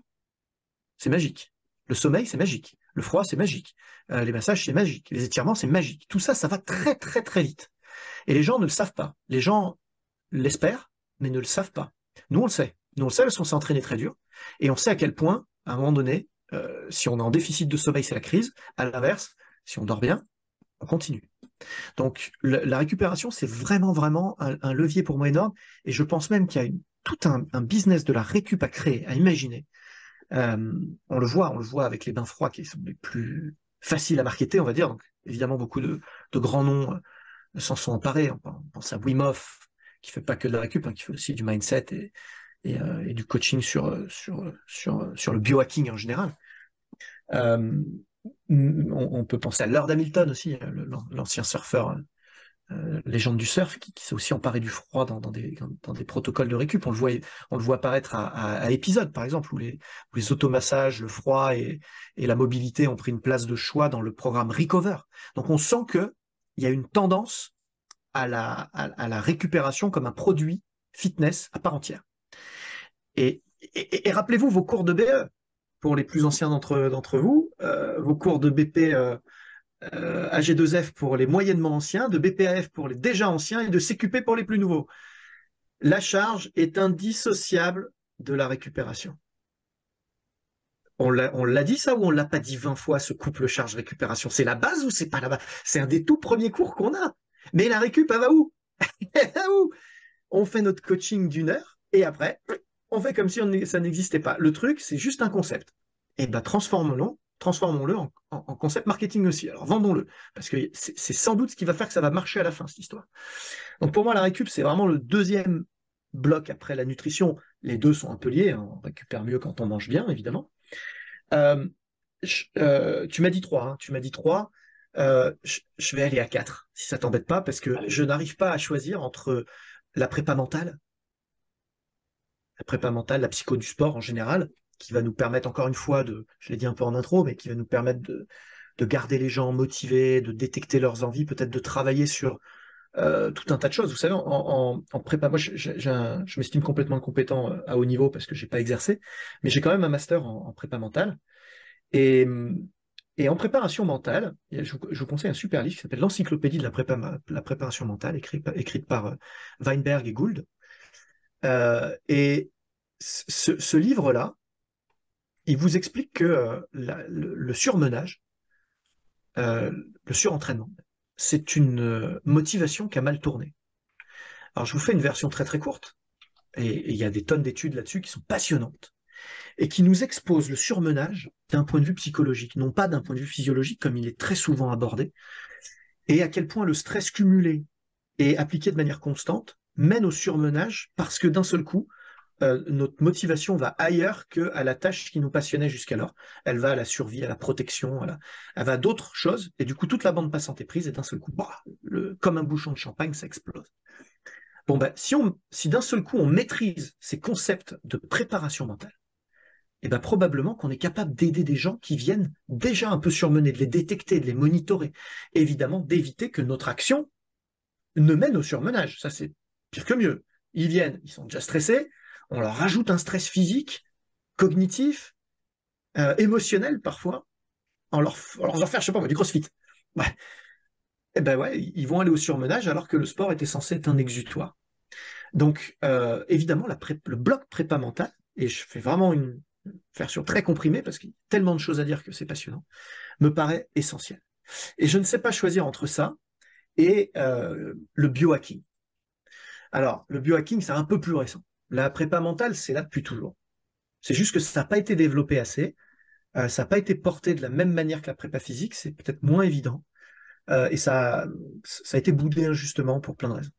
C'est magique. Le sommeil, c'est magique. Le froid, c'est magique. Euh, les massages, c'est magique. Les étirements, c'est magique. Tout ça, ça va très, très, très vite. Et les gens ne le savent pas. Les gens l'espèrent, mais ne le savent pas. Nous, on le sait. Nous, on le sait parce qu'on s'est entraîné très dur. Et on sait à quel point, à un moment donné, euh, si on est en déficit de sommeil, c'est la crise. À l'inverse, si on dort bien, on continue. Donc la, récupération, c'est vraiment, vraiment un, levier pour moi énorme. Et je pense même qu'il y a tout un, business de la récup à créer, à imaginer. Euh, on le voit, on le voit avec les bains froids qui sont les plus faciles à marketer, on va dire. Évidemment, beaucoup de, grands noms euh, s'en sont emparés. On pense à Wim Hof, qui fait pas que de la récup, hein, qui fait aussi du mindset et, et, du coaching sur, le biohacking en général. Euh, on, peut penser à Lord Hamilton aussi, euh, l'ancien surfeur, euh, légende du surf, qui, s'est aussi emparé du froid dans, des, protocoles de récup. On le voit, apparaître à, épisode, par exemple, où les, automassages, le froid et, la mobilité ont pris une place de choix dans le programme Recover. Donc on sent qu'il y a une tendance à la, à la récupération comme un produit fitness à part entière. Et, rappelez-vous vos cours de BE, pour les plus anciens d'entre vous, euh, vos cours de BP euh, euh, AG2F pour les moyennement anciens, de BPAF pour les déjà anciens et de CQP pour les plus nouveaux. La charge est indissociable de la récupération. On l'a dit ça ou on l'a pas dit 20 fois, ce couple charge-récupération C'est la base ou c'est pas la base C'est un des tout premiers cours qu'on a. Mais la récup, elle va où? (laughs) Elle va où? On fait notre coaching d'une heure et après, on fait comme si ça n'existait pas. Le truc, c'est juste un concept. Et bien, transformons-le transformons-le en, concept marketing aussi. Alors, vendons-le. Parce que c'est sans doute ce qui va faire que ça va marcher à la fin, cette histoire. Donc, pour moi, la récup, c'est vraiment le deuxième bloc après la nutrition. Les deux sont un peu liés. Hein. On récupère mieux quand on mange bien, évidemment. Euh, euh, tu m'as dit trois. Hein. Tu m'as dit trois. Euh, je, vais aller à quatre, si ça t'embête pas, parce que je n'arrive pas à choisir entre la prépa mentale, la prépa mentale, la psycho du sport en général, qui va nous permettre encore une fois de, je l'ai dit un peu en intro, mais qui va nous permettre de, garder les gens motivés, de détecter leurs envies, peut-être de travailler sur euh, tout un tas de choses. Vous savez, en, prépa, moi, je, m'estime complètement compétent euh, à haut niveau parce que je n'ai pas exercé, mais j'ai quand même un master en, prépa mentale. Et, en préparation mentale, je vous, conseille un super livre qui s'appelle L'Encyclopédie de la, la préparation mentale, écrit, écrite par euh, Weinberg et Gould. Et ce, livre-là, il vous explique que euh, le, surmenage, euh, le surentraînement, c'est une motivation qui a mal tourné. Alors je vous fais une version très très courte, et il y a des tonnes d'études là-dessus qui sont passionnantes, et qui nous exposent le surmenage d'un point de vue psychologique, non pas d'un point de vue physiologique comme il est très souvent abordé, et à quel point le stress cumulé et appliqué de manière constante mène au surmenage parce que d'un seul coup, euh, notre motivation va ailleurs que à la tâche qui nous passionnait jusqu'alors. Elle va à la survie, à la protection, elle va à d'autres choses, et du coup, toute la bande passante est prise, et d'un seul coup, bah, comme un bouchon de champagne, ça explose. Bon, ben, si, on, si d'un seul coup, on maîtrise ces concepts de préparation mentale, eh ben, probablement qu'on est capable d'aider des gens qui viennent déjà un peu surmenés, de les détecter, de les monitorer, évidemment d'éviter que notre action ne mène au surmenage. Ça, c'est pire que mieux. Ils viennent, ils sont déjà stressés, on leur rajoute un stress physique, cognitif, euh, émotionnel parfois, en leur, en faire, je sais pas, du crossfit. Eh ben ouais, ils vont aller au surmenage alors que le sport était censé être un exutoire. Donc, euh, évidemment, le bloc prépa mental, et je fais vraiment une version très comprimée parce qu'il y a tellement de choses à dire que c'est passionnant, me paraît essentiel. Et je ne sais pas choisir entre ça et euh, le biohacking. Alors, le biohacking, c'est un peu plus récent. La prépa mentale, c'est là depuis toujours. C'est juste que ça n'a pas été développé assez, euh, ça n'a pas été porté de la même manière que la prépa physique, c'est peut-être moins évident, euh, et ça, a été boudé injustement pour plein de raisons.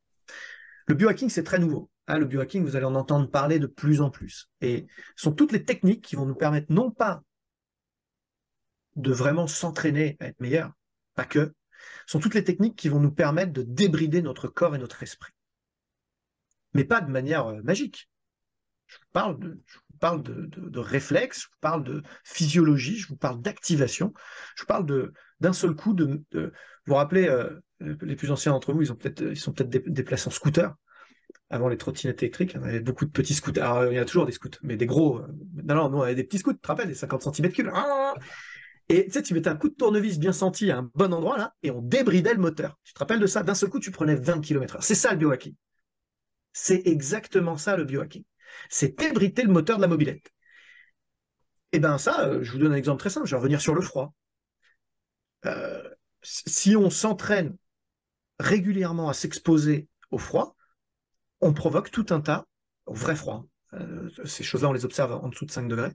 Le biohacking, c'est très nouveau. Ah, le biohacking, vous allez en entendre parler de plus en plus. Et ce sont toutes les techniques qui vont nous permettre non pas de vraiment s'entraîner à être meilleur, pas que, ce sont toutes les techniques qui vont nous permettre de débrider notre corps et notre esprit mais pas de manière euh, magique. Je vous parle de, réflexe, je vous parle de physiologie, je vous parle d'activation, je vous parle d'un seul coup de, vous vous rappelez, euh, les plus anciens d'entre vous, ils, ont peut-être, ils sont peut-être déplacés en scooter. Avant les trottinettes électriques, il y avait beaucoup de petits scooters. Alors, il y a toujours des scooters, mais des gros. Euh, non, non, nous, on avait des petits scooters, tu te rappelles, des 50 cm3. Ah et tu sais, tu mettais un coup de tournevis bien senti à un bon endroit, là, et on débridait le moteur. Tu te rappelles de ça? D'un seul coup, tu prenais 20 km/h. C'est ça le biohacking. C'est exactement ça le biohacking. C'est débrider le moteur de la mobilette. Et eh bien ça, euh, je vous donne un exemple très simple, je vais revenir sur le froid. Euh, si on s'entraîne régulièrement à s'exposer au froid, on provoque tout un tas, au vrai froid, euh, ces choses-là on les observe en dessous de 5 degrés,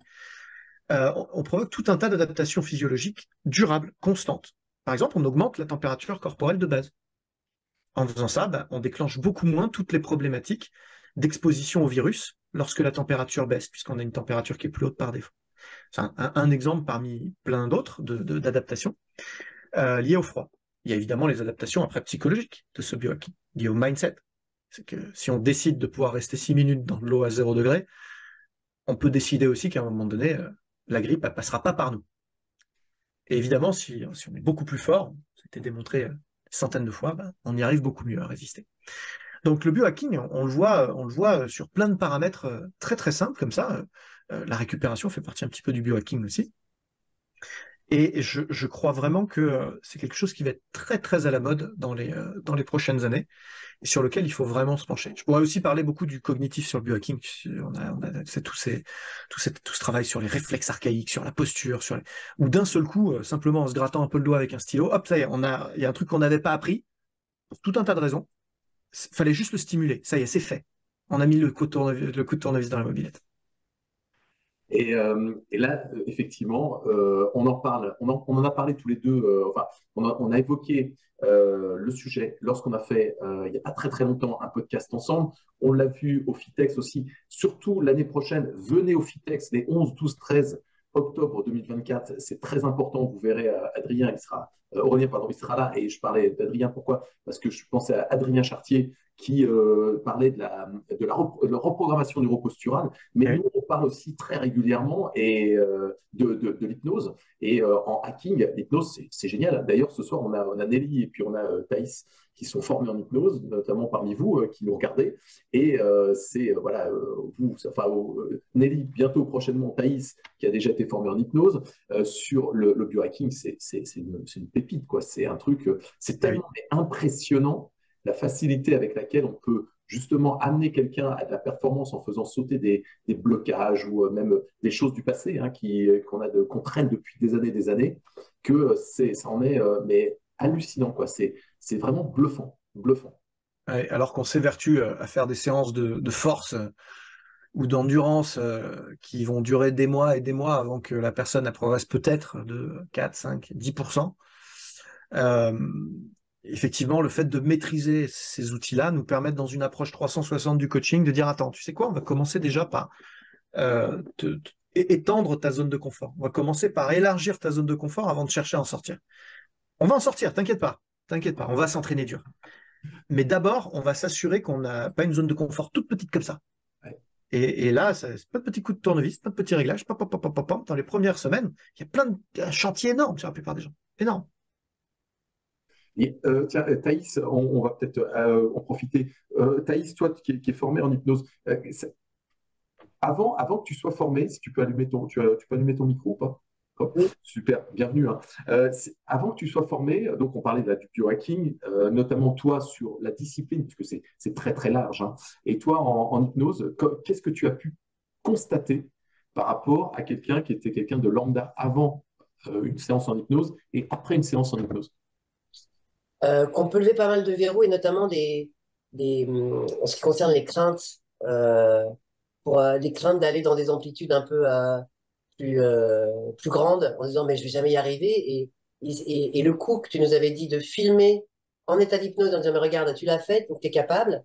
on provoque tout un tas d'adaptations physiologiques durables, constantes. Par exemple, on augmente la température corporelle de base. En faisant ça, ben, on déclenche beaucoup moins toutes les problématiques d'exposition au virus lorsque la température baisse, puisqu'on a une température qui est plus haute par défaut. C'est un, exemple parmi plein d'autres d'adaptations euh, liées au froid. Il y a évidemment les adaptations après psychologiques de ce biohacking, liées au mindset. C'est que si on décide de pouvoir rester 6 minutes dans de l'eau à 0 degré, on peut décider aussi qu'à un moment donné, euh, la grippe ne passera pas par nous. Et évidemment, si, on est beaucoup plus fort, c'était démontré euh, centaines de fois, ben, on y arrive beaucoup mieux à résister. Donc le biohacking, on le voit, on le voit sur plein de paramètres euh, très très simples comme ça. Euh, la récupération fait partie un petit peu du biohacking aussi. Et je, crois vraiment que euh, c'est quelque chose qui va être très très à la mode dans les, dans les prochaines années et sur lequel il faut vraiment se pencher. Je pourrais aussi parler beaucoup du cognitif sur le biohacking. On a, on a tout, ces, tout, tout, ce travail sur les réflexes archaïques, sur la posture, sur ou d'un seul coup, simplement en se grattant un peu le doigt avec un stylo, hop, ça y est, on a, il y a un truc qu'on n'avait pas appris pour tout un tas de raisons fallait juste le stimuler. Ça y est, c'est fait. On a mis le coup de tournevis, dans la mobilette. Et, euh, là, euh, effectivement, euh, on en parle, on en, a parlé tous les deux, enfin, on a, évoqué le sujet lorsqu'on a fait, il n'y a pas très très longtemps, un podcast ensemble. On l'a vu au FITEX aussi. Surtout l'année prochaine, venez au FITEX les 11, 12, 13 octobre 2024. C'est très important. Vous verrez, Adrien, il sera Aurélien, pardon, il sera là. Et je parlais d'Adrien, pourquoi? Parce que je pensais à Adrien Chartier qui euh, parlait de la, de, la reprogrammation neuroposturale, mais nous, on parle aussi très régulièrement et, euh, de, de, l'hypnose. Et en hacking, l'hypnose, c'est génial. D'ailleurs, ce soir, on a, on a Nelly et puis on a Thaïs qui sont formés en hypnose, notamment parmi vous qui nous regardez. Et c'est, voilà, vous, enfin, Nelly, bientôt prochainement, Thaïs, qui a déjà été formée en hypnose. sur le, le biohacking, c'est une, une pépite, quoi. C'est un truc, euh, c'est tellement impressionnant la facilité avec laquelle on peut justement amener quelqu'un à de la performance en faisant sauter des, blocages ou euh, même des choses du passé hein, qui qu'on a de contraintes depuis des années, des années, que c'est ça en est euh, mais hallucinant, quoi. C'est c'est vraiment bluffant, bluffant. alors qu'on s'évertue à faire des séances de, force ou d'endurance qui vont durer des mois et des mois avant que la personne progresse peut-être de 4, 5, 10%. Euh, effectivement, le fait de maîtriser ces outils-là nous permet dans une approche 360 du coaching de dire attends, tu sais quoi, on va commencer déjà par euh, étendre ta zone de confort. On va commencer par élargir ta zone de confort avant de chercher à en sortir. On va en sortir, t'inquiète pas, t'inquiète pas, on va s'entraîner dur. Mais d'abord, on va s'assurer qu'on n'a pas une zone de confort toute petite comme ça. Et, là, c'est pas de petits coups de tournevis, pas de petits réglages, dans les premières semaines, il y a plein de chantiers énormes sur la plupart des gens. Énormes. Euh, tiens, euh, Thaïs, on, va peut-être euh, en profiter. Thaïs, toi qui, es formé en hypnose, avant, avant que tu sois formé, si tu peux allumer ton, tu, peux allumer ton micro ou pas? Super, bienvenue. Hein. avant que tu sois formé, donc on parlait de la, du biohacking, notamment toi sur la discipline, puisque c'est très très large. Hein. Et toi en, hypnose, qu'est-ce que tu as pu constater par rapport à quelqu'un qui était quelqu'un de lambda avant une séance en hypnose et après une séance en hypnose? Qu'on peut lever pas mal de verrous et notamment des, des, en ce qui concerne les craintes, euh, pour euh, les craintes d'aller dans des amplitudes un peu plus, plus grandes en disant mais je vais jamais y arriver. Et, et, et, le coup que tu nous avais dit de filmer en état d'hypnose en disant mais regarde tu l'as fait donc tu es capable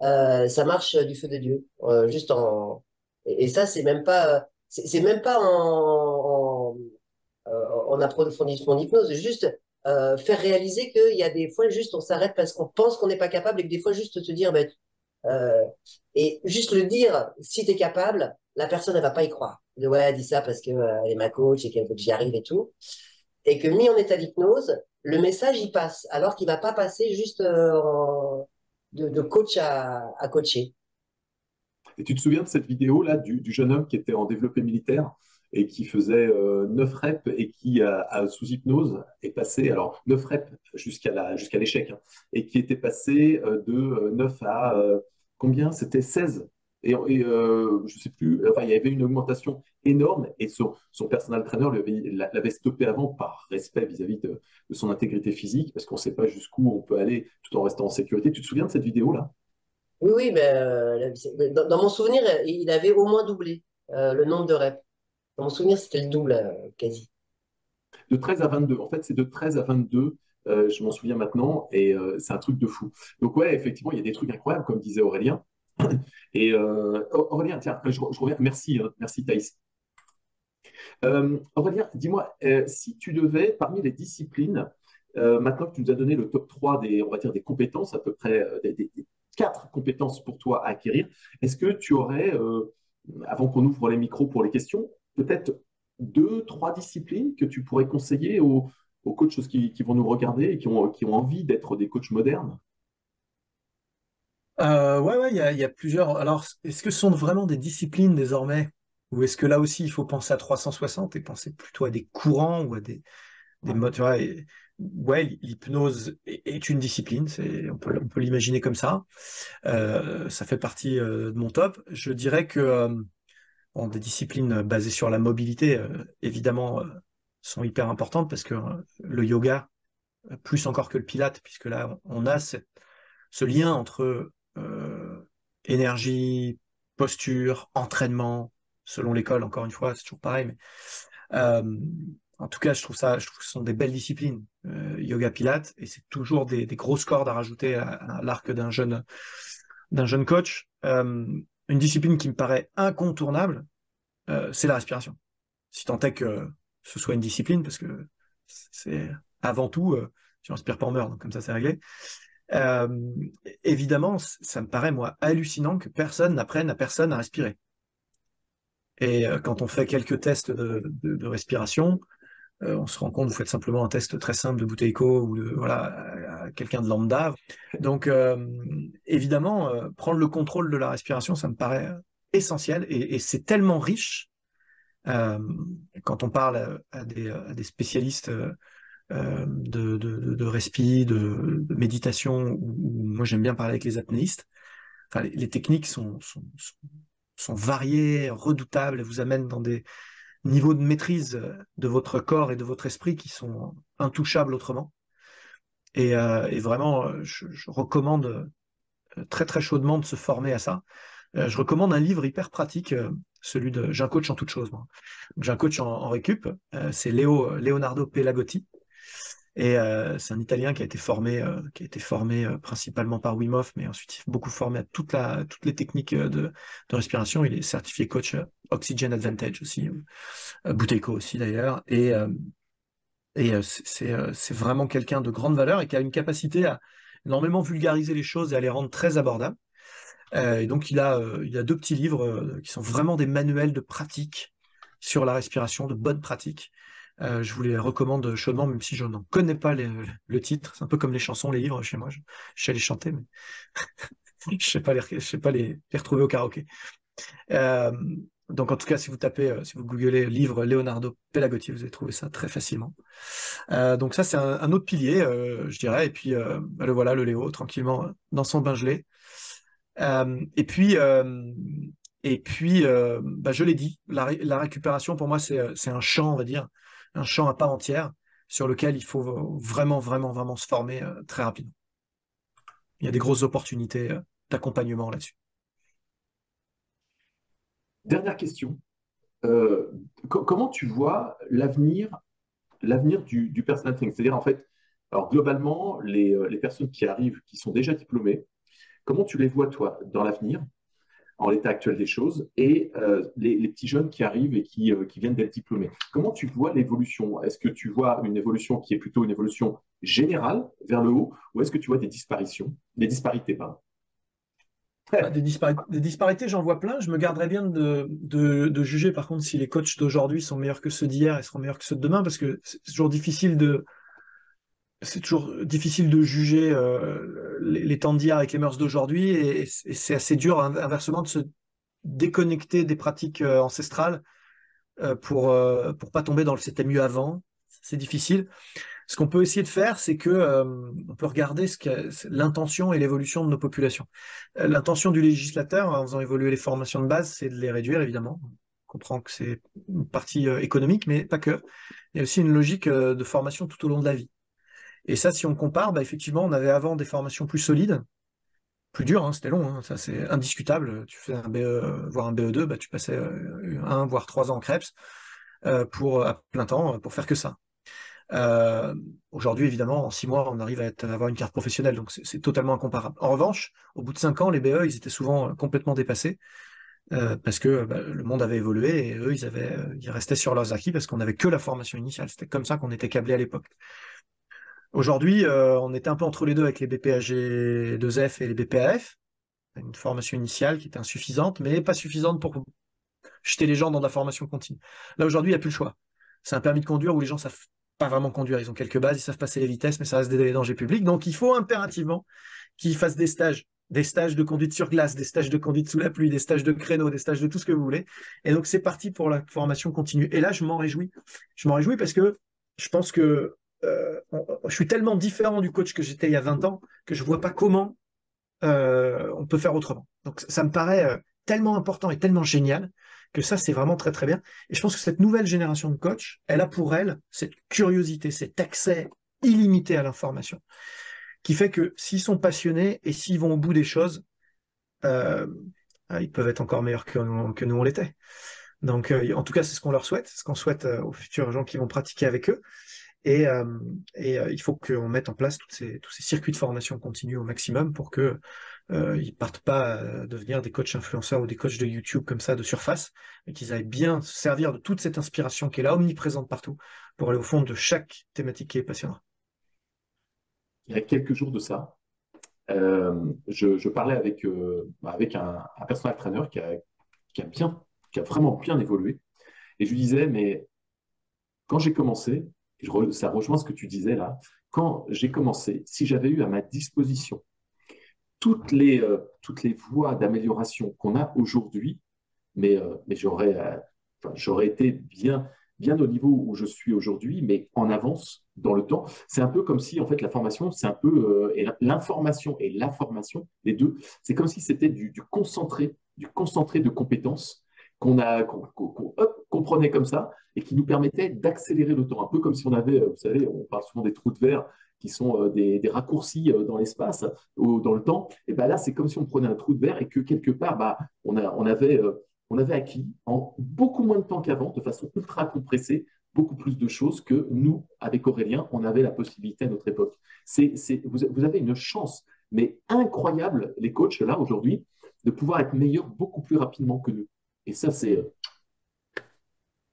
ça marche du feu de Dieu juste en et, ça c'est même pas c'est même pas en, en, en approfondissement d'hypnose. Juste euh, faire réaliser qu'il y a des fois juste on s'arrête parce qu'on pense qu'on n'est pas capable et que des fois juste se dire ben, et juste le dire, si tu es capable, la personne, elle va pas y croire. De, ouais, elle dit ça parce qu'elle est ma coach et qu'elle veut que j'y arrive et tout. Et que mis en état d'hypnose, le message, il passe, alors qu'il va pas passer juste de, de, coach à, coacher. Et tu te souviens de cette vidéo-là du, du, jeune homme qui était en développé militaire? Et qui faisait euh, 9 reps et qui, a, sous hypnose, est passé, alors 9 reps jusqu'à jusqu'à l'échec, hein, et qui était passé euh, de 9 euh, à euh, combien? C'était 16. Et, et je sais plus, enfin, il y avait une augmentation énorme et son, son personal trainer l'avait stoppé avant par respect vis-à-vis de, son intégrité physique, parce qu'on ne sait pas jusqu'où on peut aller tout en restant en sécurité. Tu te souviens de cette vidéo-là? Oui, oui, ben, dans, mon souvenir, il avait au moins doublé euh, le nombre de reps. Dans mon souvenir, c'était le double, euh, quasi. De 13 à 22. En fait, c'est de 13 à 22. je m'en souviens maintenant, et c'est un truc de fou. Donc ouais, effectivement, il y a des trucs incroyables, comme disait Aurélien. (coughs) Et Aurélien, tiens, je, reviens. Merci, hein, merci Thaïs. Aurélien, dis-moi, si tu devais, parmi les disciplines, maintenant que tu nous as donné le top 3 des, on va dire, des compétences, à peu près des, quatre compétences pour toi à acquérir. Est-ce que tu aurais, euh, avant qu'on ouvre les micros pour les questions, peut-être deux, trois disciplines que tu pourrais conseiller aux, coachs qui, vont nous regarder et qui ont, qui ont envie d'être des coachs modernes? Euh, Ouais, ouais, il y, a plusieurs. Alors, est-ce que ce sont vraiment des disciplines désormais? Ou est-ce que là aussi, il faut penser à 360 et penser plutôt à des courants ou à des, des modes ouais, l'hypnose est une discipline, on peut, peut l'imaginer comme ça. Euh, ça fait partie euh, de mon top. Je dirais que euh, des disciplines basées sur la mobilité, évidemment, sont hyper importantes parce que le yoga, plus encore que le pilate, puisque là, on a ce lien entre énergie, posture, entraînement, selon l'école, encore une fois, c'est toujours pareil, mais en tout cas, je trouve ça, je trouve que ce sont des belles disciplines, euh, yoga pilate, et c'est toujours des, grosses cordes à rajouter à, l'arc d'un jeune, d'un jeune coach. Euh, une discipline qui me paraît incontournable, euh, c'est la respiration. Si tant est que ce soit une discipline, parce que c'est avant tout, tu respires pas en meurt, donc comme ça c'est réglé. évidemment, ça me paraît moi hallucinant que personne n'apprenne à personne à respirer. Et quand on fait quelques tests de respiration, euh, on se rend compte, vous faites simplement un test très simple de Bouteiko ou de voilà, quelqu'un de lambda. Donc, euh, évidemment, euh, prendre le contrôle de la respiration, ça me paraît essentiel et, c'est tellement riche. quand on parle à, des, spécialistes de, de, de, respi, de, méditation, ou, moi j'aime bien parler avec les apnéistes, enfin, les, techniques sont, sont, sont variées, redoutables, elles vous amènent dans des, niveau de maîtrise de votre corps et de votre esprit qui sont intouchables autrement. Et, euh, vraiment, je, recommande euh, très très chaudement de se former à ça. Euh, je recommande un livre hyper pratique, celui de J'ai un coach en toute chose. J'ai un coach en, récup, c'est Léo, Leonardo Pelagotti. Et c'est un Italien qui a été formé, qui a été formé principalement par Wim mais ensuite beaucoup formé à toutes les techniques de, respiration. Il est certifié coach Oxygen Advantage aussi, euh, Bouteco aussi d'ailleurs. Et, euh, et euh, c'est vraiment quelqu'un de grande valeur et qui a une capacité à énormément vulgariser les choses et à les rendre très abordables. et donc il a, deux petits livres qui sont vraiment des manuels de pratique sur la respiration, de bonnes pratiques. je vous les recommande chaudement, même si je n'en connais pas le titre. C'est un peu comme les chansons, les livres chez moi. Je, sais les chanter, mais (laughs) je ne sais pas, les retrouver au karaoké. Donc en tout cas, si vous tapez, euh, si vous googlez livre Leonardo Pelagotti, vous allez trouver ça très facilement. Euh, donc ça, c'est un, autre pilier, euh, je dirais. Et puis bah, le voilà, le Léo, tranquillement dans son bain gelé. et puis, et puis, bah, je l'ai dit, la, récupération pour moi, c'est un champ, on va dire, un champ à part entière sur lequel il faut vraiment, vraiment, vraiment se former très rapidement. Il y a des grosses opportunités d'accompagnement là-dessus. Dernière question. Euh, comment tu vois l'avenir du, du personal training? C'est-à-dire, en fait, alors globalement, les, euh, les, personnes qui arrivent, qui sont déjà diplômées, comment tu les vois, toi, dans l'avenir, en l'état actuel des choses, et euh, les, les, petits jeunes qui arrivent et qui, qui viennent d'être diplômés? Comment tu vois l'évolution? Est-ce que tu vois une évolution qui est plutôt une évolution générale vers le haut, ou est-ce que tu vois des disparitions, des disparités, pardon? Des, disparités, j'en vois plein. Je me garderais bien de, juger, par contre, si les coachs d'aujourd'hui sont meilleurs que ceux d'hier et seront meilleurs que ceux de demain, parce que c'est toujours difficile de, c'est toujours difficile de juger euh, les, temps d'hier avec les mœurs d'aujourd'hui, et, c'est assez dur, inversement, de se déconnecter des pratiques euh, ancestrales euh, pour pour pas tomber dans le c'était mieux avant. C'est difficile. Ce qu'on peut essayer de faire, c'est que euh, on peut regarder l'intention et l'évolution de nos populations. Euh, l'intention du législateur, en faisant évoluer les formations de base, c'est de les réduire, évidemment. On comprend que c'est une partie euh, économique, mais pas que. Il y a aussi une logique de formation tout au long de la vie. Et ça, si on compare, bah, effectivement, on avait avant des formations plus solides, plus dures, hein, c'était long, hein, ça c'est indiscutable. Tu fais un BE, voire un BE2, bah, tu passais un, voire trois ans en CREPS pour à plein temps pour faire que ça. Euh, aujourd'hui, évidemment, en six mois, on arrive à, avoir une carte professionnelle, donc c'est totalement incomparable. En revanche, au bout de cinq ans, les BE, ils étaient souvent euh, complètement dépassés euh, parce que bah, le monde avait évolué et eux, ils, restaient sur leurs acquis parce qu'on n'avait que la formation initiale. C'était comme ça qu'on était câblé à l'époque. Aujourd'hui, on était un peu entre les deux avec les BPAG2F et les BPAF. Une formation initiale qui était insuffisante, mais pas suffisante pour jeter les gens dans la formation continue. Là, aujourd'hui, il n'y a plus le choix. C'est un permis de conduire où les gens savent vraiment conduire. Ils ont quelques bases, ils savent passer les vitesses, mais ça reste des dangers publics. Donc il faut impérativement qu'ils fassent des stages, des stages de conduite sur glace, des stages de conduite sous la pluie, des stages de créneau, des stages de tout ce que vous voulez. Et donc c'est parti pour la formation continue. Et là, je m'en réjouis. Je m'en réjouis parce que je pense que euh, je suis tellement différent du coach que j'étais il y a 20 ans que je vois pas comment euh, on peut faire autrement. Donc ça me paraît euh, tellement important et tellement génial que ça, c'est vraiment très très bien. Et je pense que cette nouvelle génération de coachs, elle a pour elle cette curiosité, cet accès illimité à l'information, qui fait que s'ils sont passionnés et s'ils vont au bout des choses, euh, ils peuvent être encore meilleurs que, nous on l'était. Donc, euh, en tout cas, c'est ce qu'on leur souhaite, ce qu'on souhaite euh, aux futurs gens qui vont pratiquer avec eux. Et, il faut qu'on mette en place tous ces circuits de formation continue au maximum pour que euh, ils partent pas à devenir des coachs influenceurs ou des coachs de YouTube comme ça de surface, mais qu'ils aillent bien se servir de toute cette inspiration qui est là, omniprésente partout, pour aller au fond de chaque thématique qui est passionnante. Il y a quelques jours de ça, euh, je, parlais avec, euh, avec un, un personal qui a, bien, qui a vraiment bien évolué, et je lui disais, mais quand j'ai commencé, ça rejoint ce que tu disais là, quand j'ai commencé, si j'avais eu à ma disposition toutes les, euh, toutes les voies d'amélioration qu'on a aujourd'hui, mais, euh, euh, j'aurais été bien, au niveau où je suis aujourd'hui, mais en avance dans le temps. C'est un peu comme si, en fait, la formation, c'est un peu, l'information et la formation, les deux, c'est comme si c'était du, concentré, du concentré de compétences qu'on prenait comme ça et qui nous permettait d'accélérer le temps. Un peu comme si on avait, vous savez, on parle souvent des trous de verre qui sont euh, des, raccourcis euh, dans l'espace ou dans le temps, et ben là, c'est comme si on prenait un trou de verre et que quelque part, bah, on, a, on, avait, euh, on avait acquis en beaucoup moins de temps qu'avant, de façon ultra compressée, beaucoup plus de choses que nous, avec Aurélien, on avait la possibilité à notre époque. Vous, avez une chance, mais incroyable, les coachs, là, aujourd'hui, de pouvoir être meilleurs beaucoup plus rapidement que nous. Et ça, c'est...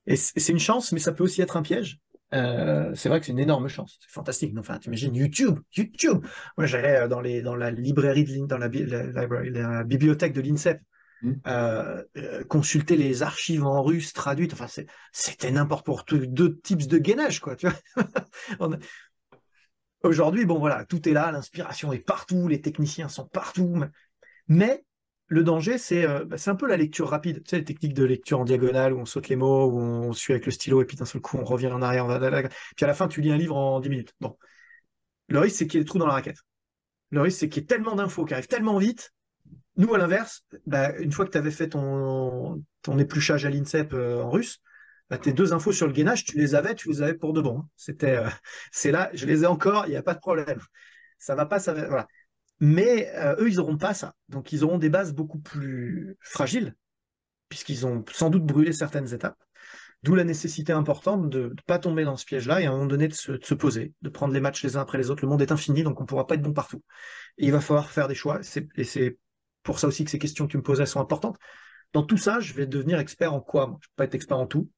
Et c'est une chance, mais ça peut aussi être un piège. Euh, c'est vrai que c'est une énorme chance. C'est fantastique. Enfin, t'imagines YouTube, YouTube. Moi, j'allais euh, dans les dans la librairie de dans la, la, bibliothèque de l'INSEP mmh. euh, consulter les archives en russe traduites. Enfin, c'était n'importe pour tout, deux types de gainage, quoi. Tu vois (laughs) Aujourd'hui, bon voilà, tout est là, l'inspiration est partout, les techniciens sont partout, mais le danger, euh, bah, c'est un peu la lecture rapide. Tu sais, les techniques de lecture en diagonale où on saute les mots, où on suit avec le stylo et puis d'un seul coup on revient en arrière. Puis à la fin, tu lis un livre en 10 minutes. Bon. Le risque, c'est qu'il y ait des trous dans la raquette. Le risque, c'est qu'il y ait tellement d'infos qui arrivent tellement vite. Nous, à l'inverse, bah, une fois que tu avais fait ton, épluchage à l'INSEP euh, en russe, bah, tes deux infos sur le gainage, tu les avais, tu les avais pour de bon. C'était, euh, (laughs) c'est là, je les ai encore, il n'y a pas de problème. Ça va pas, ça va, voilà. Mais euh, eux, ils n'auront pas ça. Donc, ils auront des bases beaucoup plus fragiles, puisqu'ils ont sans doute brûlé certaines étapes. D'où la nécessité importante de ne pas tomber dans ce piège-là et à un moment donné de se, poser, de prendre les matchs les uns après les autres. Le monde est infini, donc on ne pourra pas être bon partout. Et il va falloir faire des choix. Et c'est pour ça aussi que ces questions que tu me posais sont importantes. Dans tout ça, je vais devenir expert en quoi Je ne vais pas être expert en tout.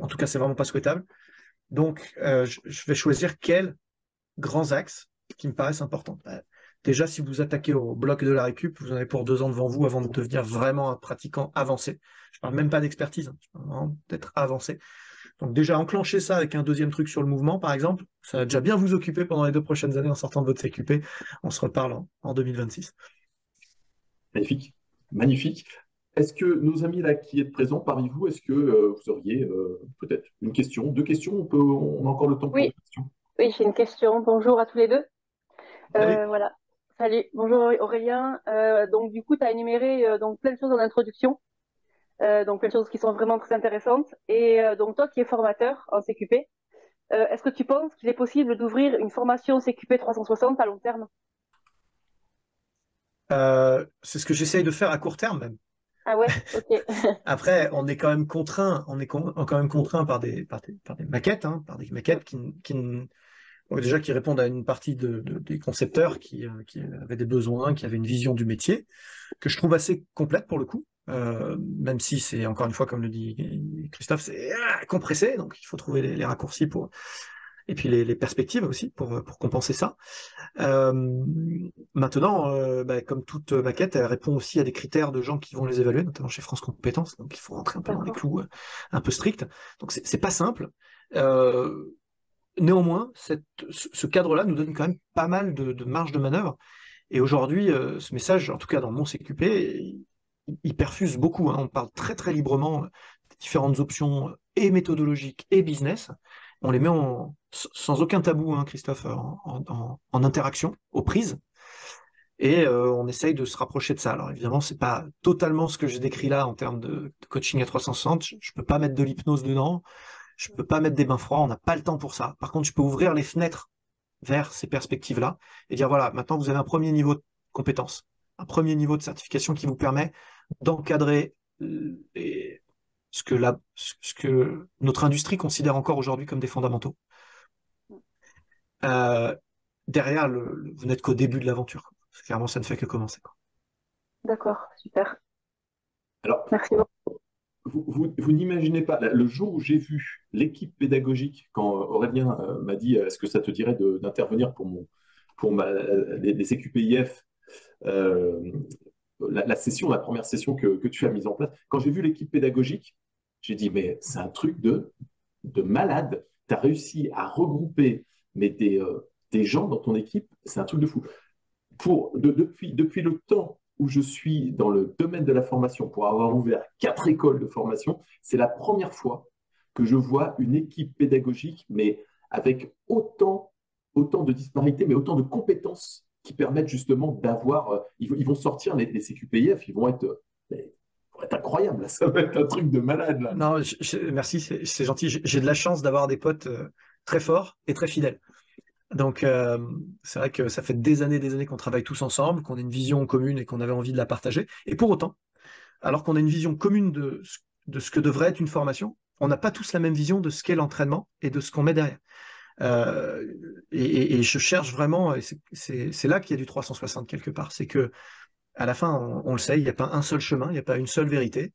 En tout cas, c'est vraiment pas souhaitable. Donc, euh, je, vais choisir quels grands axes qui me paraissent importants. Déjà, si vous attaquez au bloc de la récup, vous en avez pour deux ans devant vous avant de devenir vraiment un pratiquant avancé. Je parle même pas d'expertise, hein, je parle vraiment d'être avancé. Donc déjà, enclencher ça avec un deuxième truc sur le mouvement, par exemple, ça va déjà bien vous occuper pendant les deux prochaines années en sortant de votre CQP. On se reparle en, 2026. Magnifique, magnifique. Est-ce que nos amis là qui êtes présents parmi vous, est-ce que euh, vous auriez euh, peut-être une question, deux questions On peut, on a encore le temps pour oui. questions. Oui, j'ai une question. Bonjour à tous les deux. Euh, voilà. Salut. Bonjour Aurélien. donc du coup, tu as énuméré donc plein de choses en introduction. Euh, donc plein de choses qui sont vraiment très intéressantes. Et euh, donc toi qui es formateur en CQP, euh, est-ce que tu penses qu'il est possible d'ouvrir une formation CQP 360 à long terme? C'est ce que j'essaye de faire à court terme même. Ah ouais, ok. (laughs) Après, on est quand même contraint, on est quand même contraint par des, par des, maquettes, hein, par des maquettes qui, qui déjà qui répondent à une partie de, des concepteurs qui, qui, avaient des besoins, qui avaient une vision du métier, que je trouve assez complète pour le coup. Euh, même si c'est encore une fois, comme le dit Christophe, c'est ah, compressé, donc il faut trouver les, raccourcis pour et puis les, perspectives aussi pour, pour compenser ça. Euh, maintenant, euh, bah, comme toute maquette, elle répond aussi à des critères de gens qui vont les évaluer, notamment chez France Compétences, donc il faut rentrer un peu dans les clous un peu stricts. Donc c'est pas simple. Néanmoins, ce cadre-là nous donne quand même pas mal de, de marge de manœuvre. Et aujourd'hui, ce message, en tout cas dans mon CQP, il perfuse beaucoup. Hein. On parle très très librement de différentes options et méthodologiques et business. On les met sans aucun tabou, hein, Christophe, en, interaction, aux prises. Et euh, on essaye de se rapprocher de ça. Alors évidemment, c'est pas totalement ce que j'ai décrit là en termes de, coaching à 360. Je, ne peux pas mettre de l'hypnose dedans. Je peux pas mettre des bains froids. On n'a pas le temps pour ça. Par contre, je peux ouvrir les fenêtres vers ces perspectives-là et dire voilà, maintenant vous avez un premier niveau de compétence, un premier niveau de certification qui vous permet d'encadrer euh, ce que, ce que notre industrie considère encore aujourd'hui comme des fondamentaux. Euh, derrière, vous n'êtes qu'au début de l'aventure. Clairement, ça ne fait que commencer. D'accord, super. Alors, Merci beaucoup. Vous, n'imaginez pas, le jour où j'ai vu l'équipe pédagogique, quand Aurélien euh, m'a dit est-ce que ça te dirait d'intervenir pour, les, les CQPIF la, session, la première session que, tu as mise en place, quand j'ai vu l'équipe pédagogique, j'ai dit, mais c'est un truc de, de malade. Tu as réussi à regrouper des, euh, gens dans ton équipe, c'est un truc de fou. Depuis le temps où je suis dans le domaine de la formation, pour avoir ouvert quatre écoles de formation, c'est la première fois que je vois une équipe pédagogique, mais avec autant, de disparités, mais autant de compétences qui permettent justement d'avoir. Euh, ils, vont sortir les, les, CQPIF, ils vont être, euh, incroyables. (laughs) Ça va être un truc de malade. Là. Non, merci, c'est gentil. J'ai de la chance d'avoir des potes euh, très forts et très fidèles. Donc, c'est vrai que ça fait des années, des années qu'on travaille tous ensemble, qu'on a une vision commune et qu'on avait envie de la partager. Et pour autant, alors qu'on a une vision commune de, de ce que devrait être une formation, on n'a pas tous la même vision de ce qu'est l'entraînement et de ce qu'on met derrière. Euh, et, je cherche vraiment, c'est là qu'il y a du 360 quelque part. C'est que à la fin, on, le sait, il n'y a pas un seul chemin, il n'y a pas une seule vérité.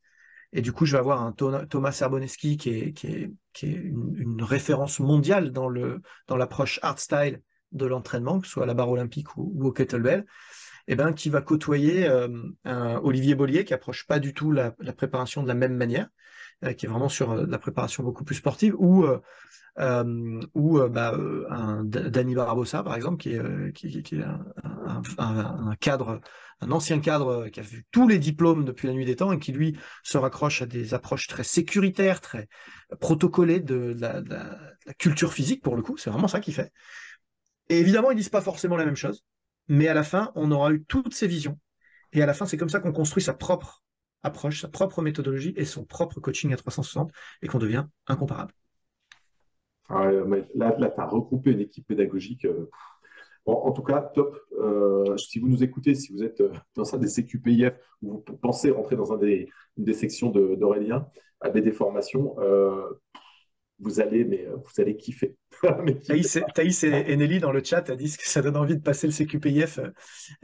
Et du coup, je vais avoir un Thomas Serboneski qui est, une, référence mondiale dans l'approche art style de l'entraînement, que ce soit à la barre olympique ou, au kettlebell, et eh ben, qui va côtoyer euh, Olivier Bollier qui approche pas du tout la, préparation de la même manière, qui est vraiment sur la préparation beaucoup plus sportive, ou euh, ou euh, bah, euh, un Danny Barbosa par exemple qui est, qui, est un, cadre un ancien cadre qui a vu tous les diplômes depuis la nuit des temps et qui lui se raccroche à des approches très sécuritaires très protocolées de la, culture physique pour le coup. C'est vraiment ça qu'il fait. Et évidemment ils disent pas forcément la même chose mais à la fin on aura eu toutes ces visions. Et à la fin c'est comme ça qu'on construit sa propre approche sa propre méthodologie et son propre coaching à 360 et qu'on devient incomparable là, là tu as regroupé une équipe pédagogique. Euh, en tout cas, top. Euh, si vous nous écoutez, si vous êtes euh, dans un des CQPIF ou vous pensez rentrer dans un des, une des sections d'Aurélien, à des formations, vous allez, mais euh, vous allez kiffer. (laughs) Thaïs, et, Nelly dans le chat dit que ça donne envie de passer le CQPIF.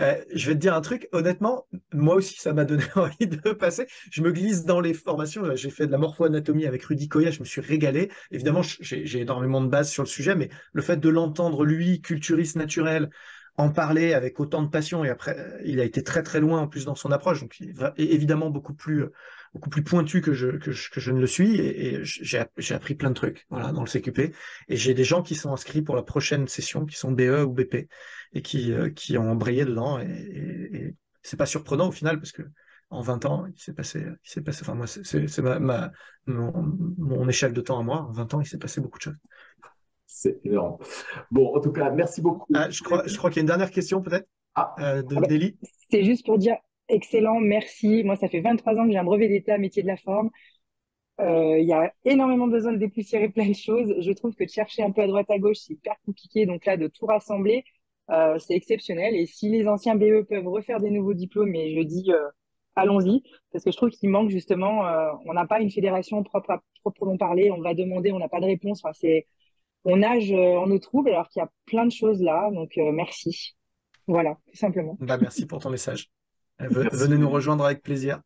Euh, je vais te dire un truc, honnêtement, moi aussi ça m'a donné (laughs) envie de passer. Je me glisse dans les formations. J'ai fait de la morpho-anatomie avec Rudy Koya, je me suis régalé. Évidemment, j'ai énormément de bases sur le sujet, mais le fait de l'entendre, lui, culturiste naturel, en parler avec autant de passion et après il a été très très loin en plus dans son approche donc il est évidemment beaucoup plus beaucoup plus pointu que je que je, ne le suis et, j'ai appris plein de trucs voilà dans le CQP et j'ai des gens qui sont inscrits pour la prochaine session qui sont BE ou BP et qui euh, qui ont embrayé dedans et, et, c'est pas surprenant au final parce que en 20 ans il s'est passé il s'est passé enfin moi c'est ma, ma mon, mon échelle de temps à moi en 20 ans il s'est passé beaucoup de choses c'est énorme. Bon, en tout cas, merci beaucoup. Ah, je crois, je crois qu'il y a une dernière question peut-être? Ah. euh, de ah bah, C'est juste pour dire excellent, merci. Moi, ça fait 23 ans que j'ai un brevet d'État métier de la forme. Euh, il y a énormément besoin de dépoussiérer plein de choses. Je trouve que de chercher un peu à droite à gauche, c'est hyper compliqué. Donc là, de tout rassembler, euh, c'est exceptionnel. Et si les anciens BE peuvent refaire des nouveaux diplômes, et je dis allons-y, parce que je trouve qu'il manque justement, on n'a pas une fédération propre à proprement parler, on va demander, on n'a pas de réponse. Enfin, c'est on nage euh, en eau trouble alors qu'il y a plein de choses là. Donc euh, merci. Voilà, tout simplement. Bah, merci pour ton message. Euh, venez nous rejoindre avec plaisir.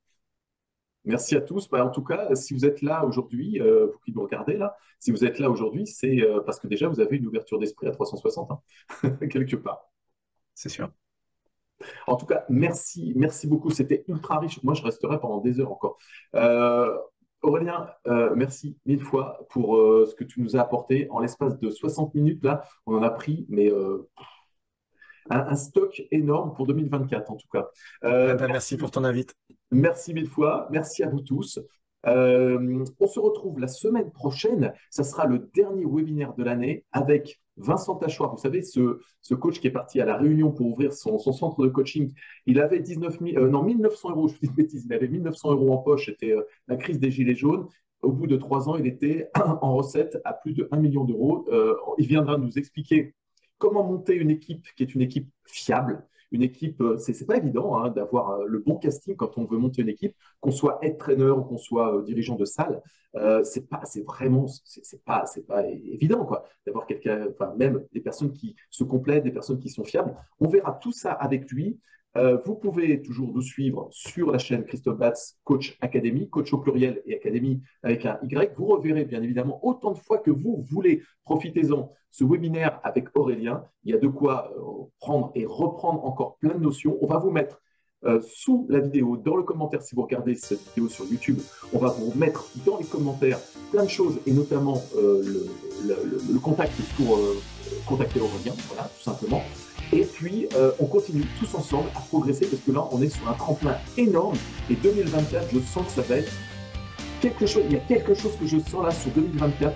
Merci à tous. Bah, en tout cas, si vous êtes là aujourd'hui, vous qui nous regardez là, si vous êtes là aujourd'hui, c'est parce que déjà vous avez une ouverture d'esprit à 360, hein, (laughs) quelque part. C'est sûr. En tout cas, merci, merci beaucoup. C'était ultra riche. Moi, je resterai pendant des heures encore. Aurélien, euh, merci mille fois pour euh, ce que tu nous as apporté. En l'espace de 60 minutes, là, on en a pris, mais euh, un, stock énorme pour 2024, en tout cas. Ah bah, merci pour ton invite. Merci mille fois. Merci à vous tous. on se retrouve la semaine prochaine. Ça sera le dernier webinaire de l'année avec Vincent Tachoir, vous savez, ce, coach qui est parti à la Réunion pour ouvrir son, centre de coaching, il avait 19 000, non, 1900 euros, je dis une bêtise, il avait 1900 euros en poche, c'était euh, la crise des Gilets jaunes. Au bout de trois ans, il était (clears throat) en recette à plus de 1 million d'euros. Euh, il viendra nous expliquer comment monter une équipe qui est une équipe fiable, une équipe, euh, c'est pas évident hein, d'avoir euh, le bon casting quand on veut monter une équipe, qu'on soit head trainer ou qu'on soit euh, dirigeant de salle, c'est pas, c'est vraiment, c'est pas, c'est pas évident d'avoir quelqu'un, même des personnes qui se complètent, des personnes qui sont fiables. On verra tout ça avec lui. Euh, vous pouvez toujours nous suivre sur la chaîne Christophe Batz, Coach Academy, coach au pluriel et Académie avec un Y. Vous reverrez bien évidemment autant de fois que vous voulez. Profitez-en. Ce webinaire avec Aurélien, il y a de quoi euh, prendre et reprendre encore plein de notions. On va vous mettre euh, sous la vidéo, dans le commentaire, si vous regardez cette vidéo sur YouTube, on va vous mettre dans les commentaires plein de choses et notamment le, le, contact pour contacter Aurélien, voilà, tout simplement. Et puis, euh, on continue tous ensemble à progresser parce que là, on est sur un tremplin énorme. Et 2024, je sens que ça va être quelque chose. Il y a quelque chose que je sens là sur 2024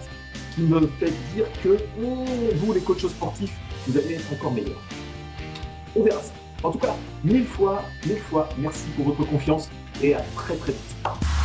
qui me fait dire que oh, vous, les coachs sportifs, vous allez être encore meilleurs. On verra ça. En tout cas, mille fois, mille fois, merci pour votre confiance et à très très vite.